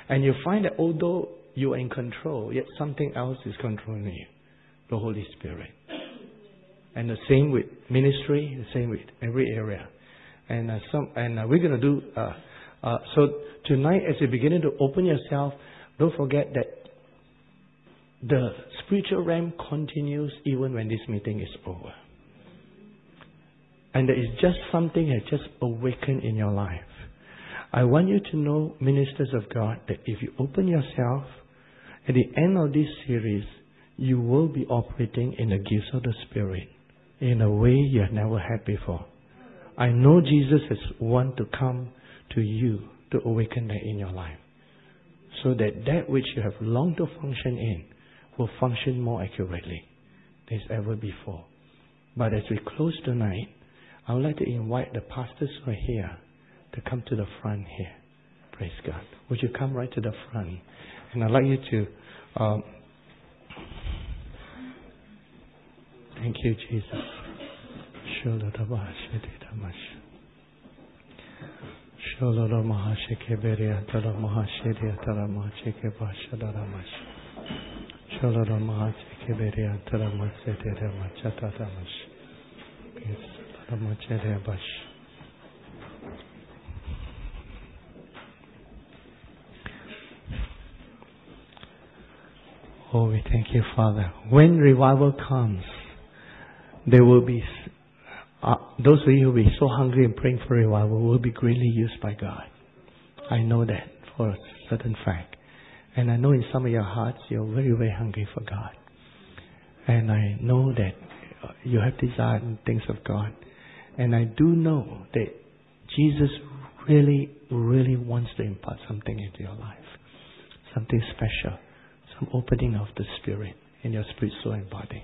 And you find that although you are in control, yet something else is controlling you the Holy Spirit. And the same with ministry, the same with every area. And uh, some, and uh, we're going to do. Uh, uh, so tonight, as you're beginning to open yourself, don't forget that the spiritual realm continues even when this meeting is over. And there is just something that just awakened in your life. I want you to know, ministers of God, that if you open yourself, at the end of this series, you will be operating in the gifts of the Spirit in a way you have never had before. I know Jesus has want to come to you to awaken that in your life. So that that which you have longed to function in will function more accurately than ever before. But as we close tonight, I would like to invite the pastors who are here to come to the front here. Praise God. Would you come right to the front? And I'd like you to um, Thank you, Jesus. Oh, we thank you, Father. When revival comes, there will be uh, those of you who will be so hungry and praying for revival will be greatly used by God. I know that for a certain fact. And I know in some of your hearts you're very, very hungry for God. And I know that uh, you have desire in things of God. And I do know that Jesus really, really wants to impart something into your life. Something special. Some opening of the Spirit in your spirit, soul, and body.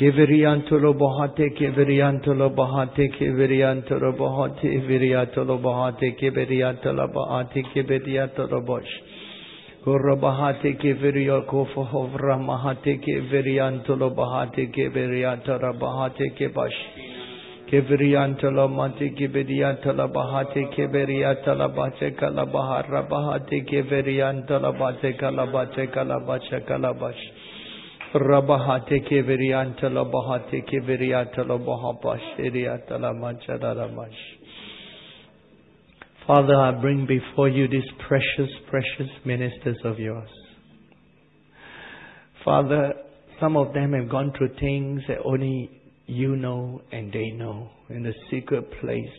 تو بہاتے کے بری آن تو بہاتے کے بیریاں بہاتے کے لو بہاتے Bush کے بریان چلو مح کے تلا بہاتے کے بیریا تلا بہار بہاتے کے بیریاں بش Keveriantala bahate keveriatala bahapashiriatala manchadaramash. Father, I bring before you these precious, precious ministers of yours. Father, some of them have gone through things that only you know and they know in the secret place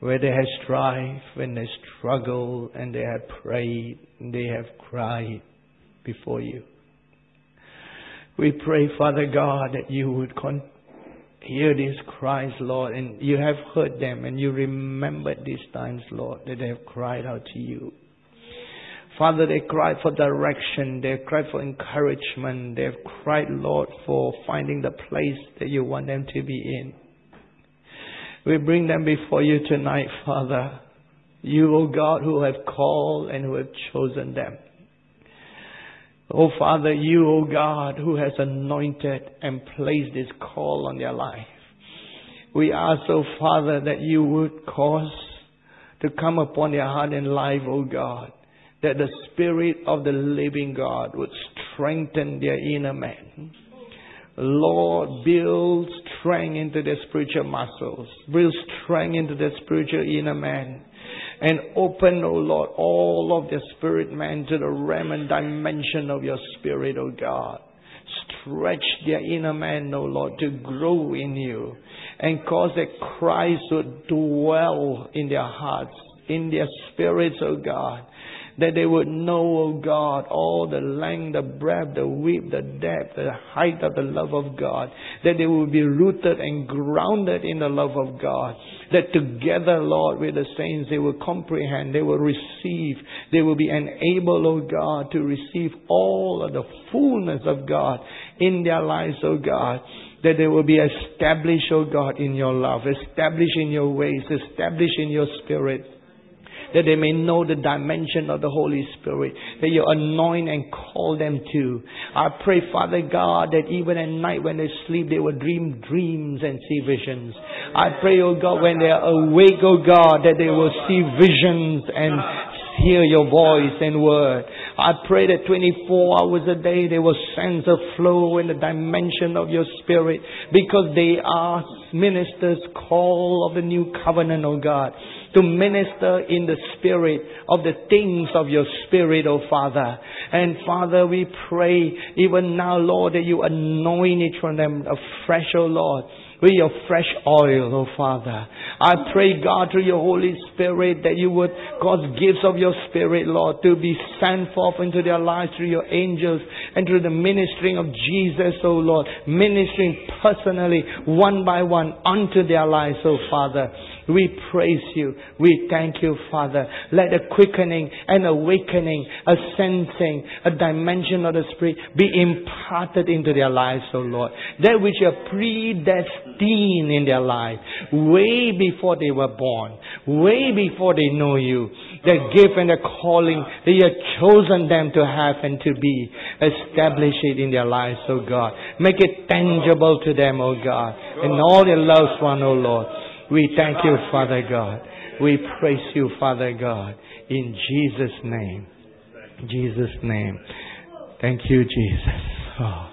where they have strife and they struggle and they have prayed and they have cried before you. We pray, Father God, that you would con- hear these cries, Lord, and you have heard them and you remembered these times, Lord, that they have cried out to you. Father, they cried for direction, they cried for encouragement, they have cried, Lord, for finding the place that you want them to be in. We bring them before you tonight, Father. You, O God, who have called and who have chosen them. Oh Father, you, oh God, who has anointed and placed this call on their life. We ask, oh Father, that you would cause to come upon their heart and life, oh God, that the Spirit of the living God would strengthen their inner man. Lord, build strength into their spiritual muscles. Build strength into their spiritual inner man and open, O Lord, all of their spirit man to the realm and dimension of your spirit, O God. Stretch their inner man, O Lord, to grow in you and cause that Christ would dwell in their hearts, in their spirits, O God that they would know, O God, all the length, the breadth, the width, the depth, the height of the love of God. That they would be rooted and grounded in the love of God. That together, Lord, with the saints, they will comprehend, they will receive, they will be enabled, O God, to receive all of the fullness of God in their lives, O God that they will be established, O God, in your love, established in your ways, established in your spirit that they may know the dimension of the Holy Spirit, that you anoint and call them to. I pray, Father God, that even at night when they sleep, they will dream dreams and see visions. I pray, oh God, when they are awake, oh God, that they will see visions and hear your voice and word. I pray that 24 hours a day they will sense a flow in the dimension of your spirit because they are ministers called of the new covenant, oh God to minister in the spirit of the things of your spirit, O Father. And Father, we pray even now, Lord, that you anoint each one of them afresh, O Lord with your fresh oil, oh Father. I pray, God, through your Holy Spirit that you would cause gifts of your Spirit, Lord, to be sent forth into their lives through your angels and through the ministering of Jesus, oh Lord, ministering personally, one by one, unto their lives, oh Father. We praise you. We thank you, Father. Let a quickening, an awakening, a sensing, a dimension of the Spirit be imparted into their lives, O Lord. That which you predestined in their life, way before they were born, way before they know you. The gift and the calling that you have chosen them to have and to be. Establish it in their lives, O God. Make it tangible to them, O God. And all their loved one, O Lord. We thank you, Father God. We praise you, Father God. In Jesus' name. Jesus' name. Thank you, Jesus. Oh,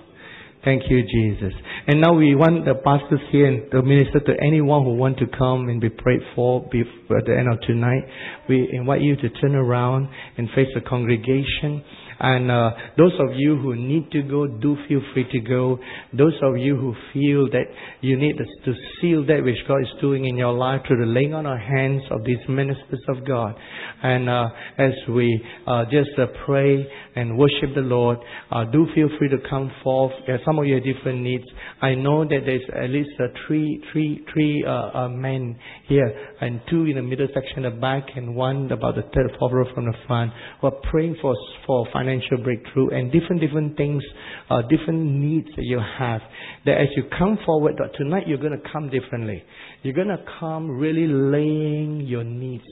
thank you, Jesus. And now we want the pastors here and the minister to anyone who want to come and be prayed for before the end of tonight. We invite you to turn around and face the congregation. And uh, those of you who need to go, do feel free to go. Those of you who feel that you need to seal that which God is doing in your life through the laying on our hands of these ministers of God. And uh, as we uh, just uh, pray and worship the Lord, uh, do feel free to come forth. some of you have different needs. I know that there's at least uh, three, three, three men here, and two in the middle section, the back, and one about the third, fourth row from the front, who are praying for for financial breakthrough and different different things, uh, different needs that you have. That as you come forward, tonight you're going to come differently. You're going to come really laying your needs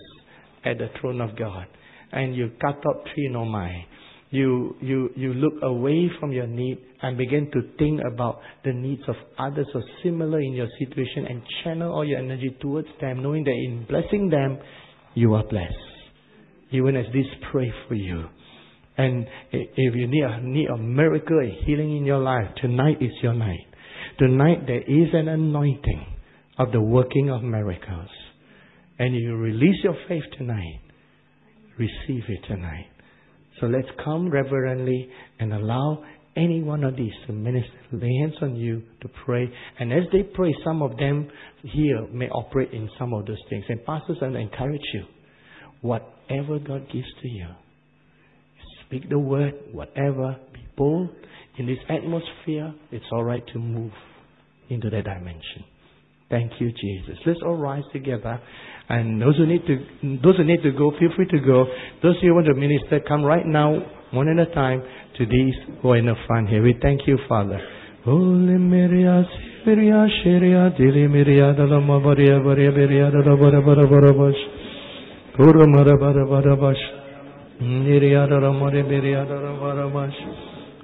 at the throne of God, and you cut up tree no mai. You, you, you look away from your need and begin to think about the needs of others or similar in your situation and channel all your energy towards them, knowing that in blessing them, you are blessed. Even as this pray for you. And if you need a, need a miracle, a healing in your life, tonight is your night. Tonight there is an anointing of the working of miracles. And you release your faith tonight. Receive it tonight. So let's come reverently and allow any one of these to minister, lay hands on you to pray. And as they pray, some of them here may operate in some of those things. And pastors, I encourage you. Whatever God gives to you, Speak the word, whatever. Be bold. In this atmosphere, it's all right to move into that dimension. Thank you, Jesus. Let's all rise together. And those who need to, those who need to go, feel free to go. Those who want to minister, come right now, one at a time, to these who are in the front here. We thank you, Father. Holy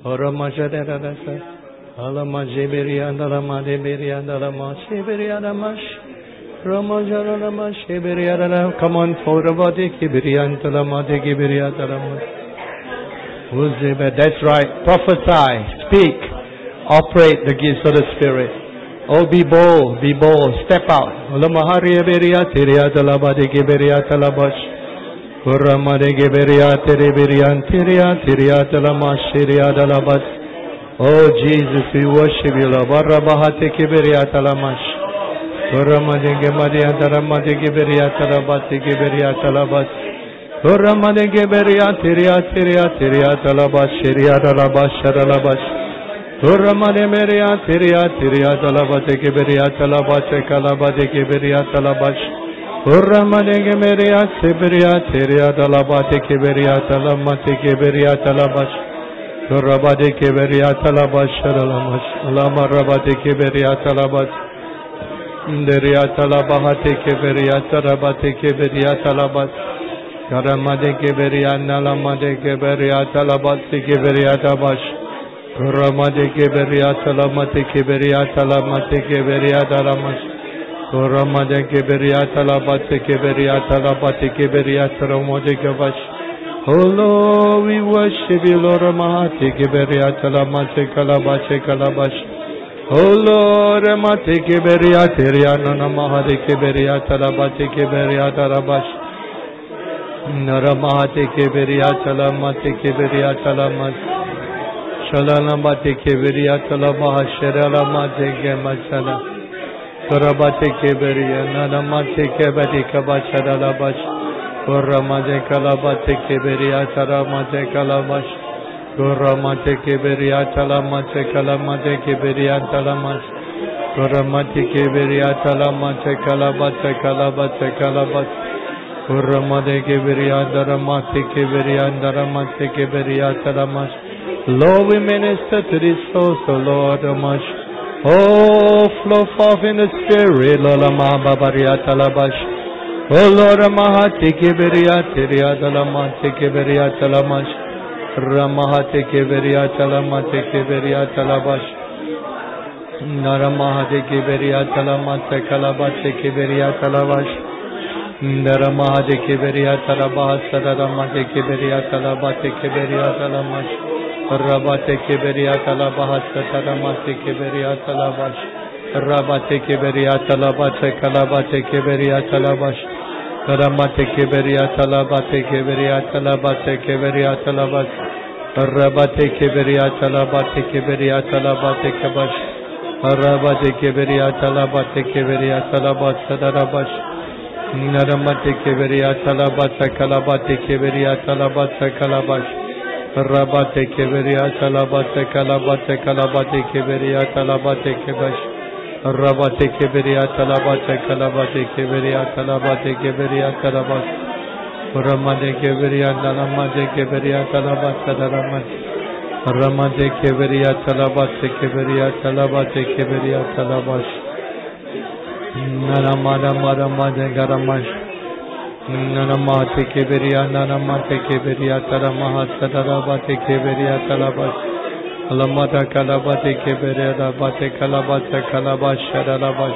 Varamash Oramasha Alamaji Biriandara Madi Biriandara Mashi Biriadamash Ramajara Mashi Biriadara Come on Forabadi Kibiriantala Madi Kibiriadara Uzibe That's right. Prophesy. Speak. Operate the gifts of the Spirit. Oh, be bold, be bold, step out. Olamahari Beria Tiria Talabadi Kiberia Talabash. Uramade Geberia Tereberian Tiria Tiria Dalama Shiria Dalabas Oh Jesus, we worship you, Lord. Barabahate kiberiata lamash. Oramadenge mariata ramadenge beriata labate kiberiata labas. Oramadenge beriata riata riata riata labas. Riata labas, shara labas. Oramade meriata riata riata labate kiberiata labate kalabate kiberiata labas. Oramadenge meriata beriata riata labate kiberiata lamate kiberiata labas. Rabade keberiya talabaş şaralamaş. Lama rabade keberiya talabaş. Deriya talabahate keberiya tarabate keberiya talabaş. Karamade keberiya nalamade keberiya talabasi keberiya tabaş. Ramade keberiya talamate keberiya talamate keberiya talamaş. Ramade keberiya talabate keberiya talabate keberiya taramode kebaş. Holo, we worship you, Lord Almighty. Giberia Talamate Calabache Calabash. Holo, Remate Giberia Tiriana Namahate Giberia Talabate Giberia Talabash. Naramate Giberia Talamate Giberia Talamas. Shalamate Giberia Talamahashera Mate Gemachala. Tarabate Giberia Nanamate Giberica Bachada Labash. Kuramate kalabate keberia taramate kalabash. Kuramate keberia talamate kalamate keberia talamas. Kuramate keberia talamate kalabate kalabate kalabas. Kuramate keberia daramate keberia daramate keberia talamas. Lord, we minister to this soul, so Lord, Amash. Oh, flow forth in the spirit, Lola Mahababaria talabash. رما دے کے رما دے کے بیریا تالاباتے بش Karamate keberiya talabate keberiya talabate keberiya talabat. Rabate keberiya talabate keberiya talabate kebaş. Rabate keberiya talabate keberiya talabat sadarabaş. Naramate keberiya talabate kalabate keberiya talabate kalabaş. Rabate keberiya talabate kalabate kalabate keberiya talabate kebaş. ربات کے بریا تلابات کلابات کے بریا تلابات کے بریا تلابات رما دے بریا نلما دے بریا تلابات تلرما رما دے بریا تلابات کے بریا تلابات کے بریا تلابات نلما رما رما بریا بریا بریا Alamada kalabate kebere alabate kalabate kalabaş şaralabaş.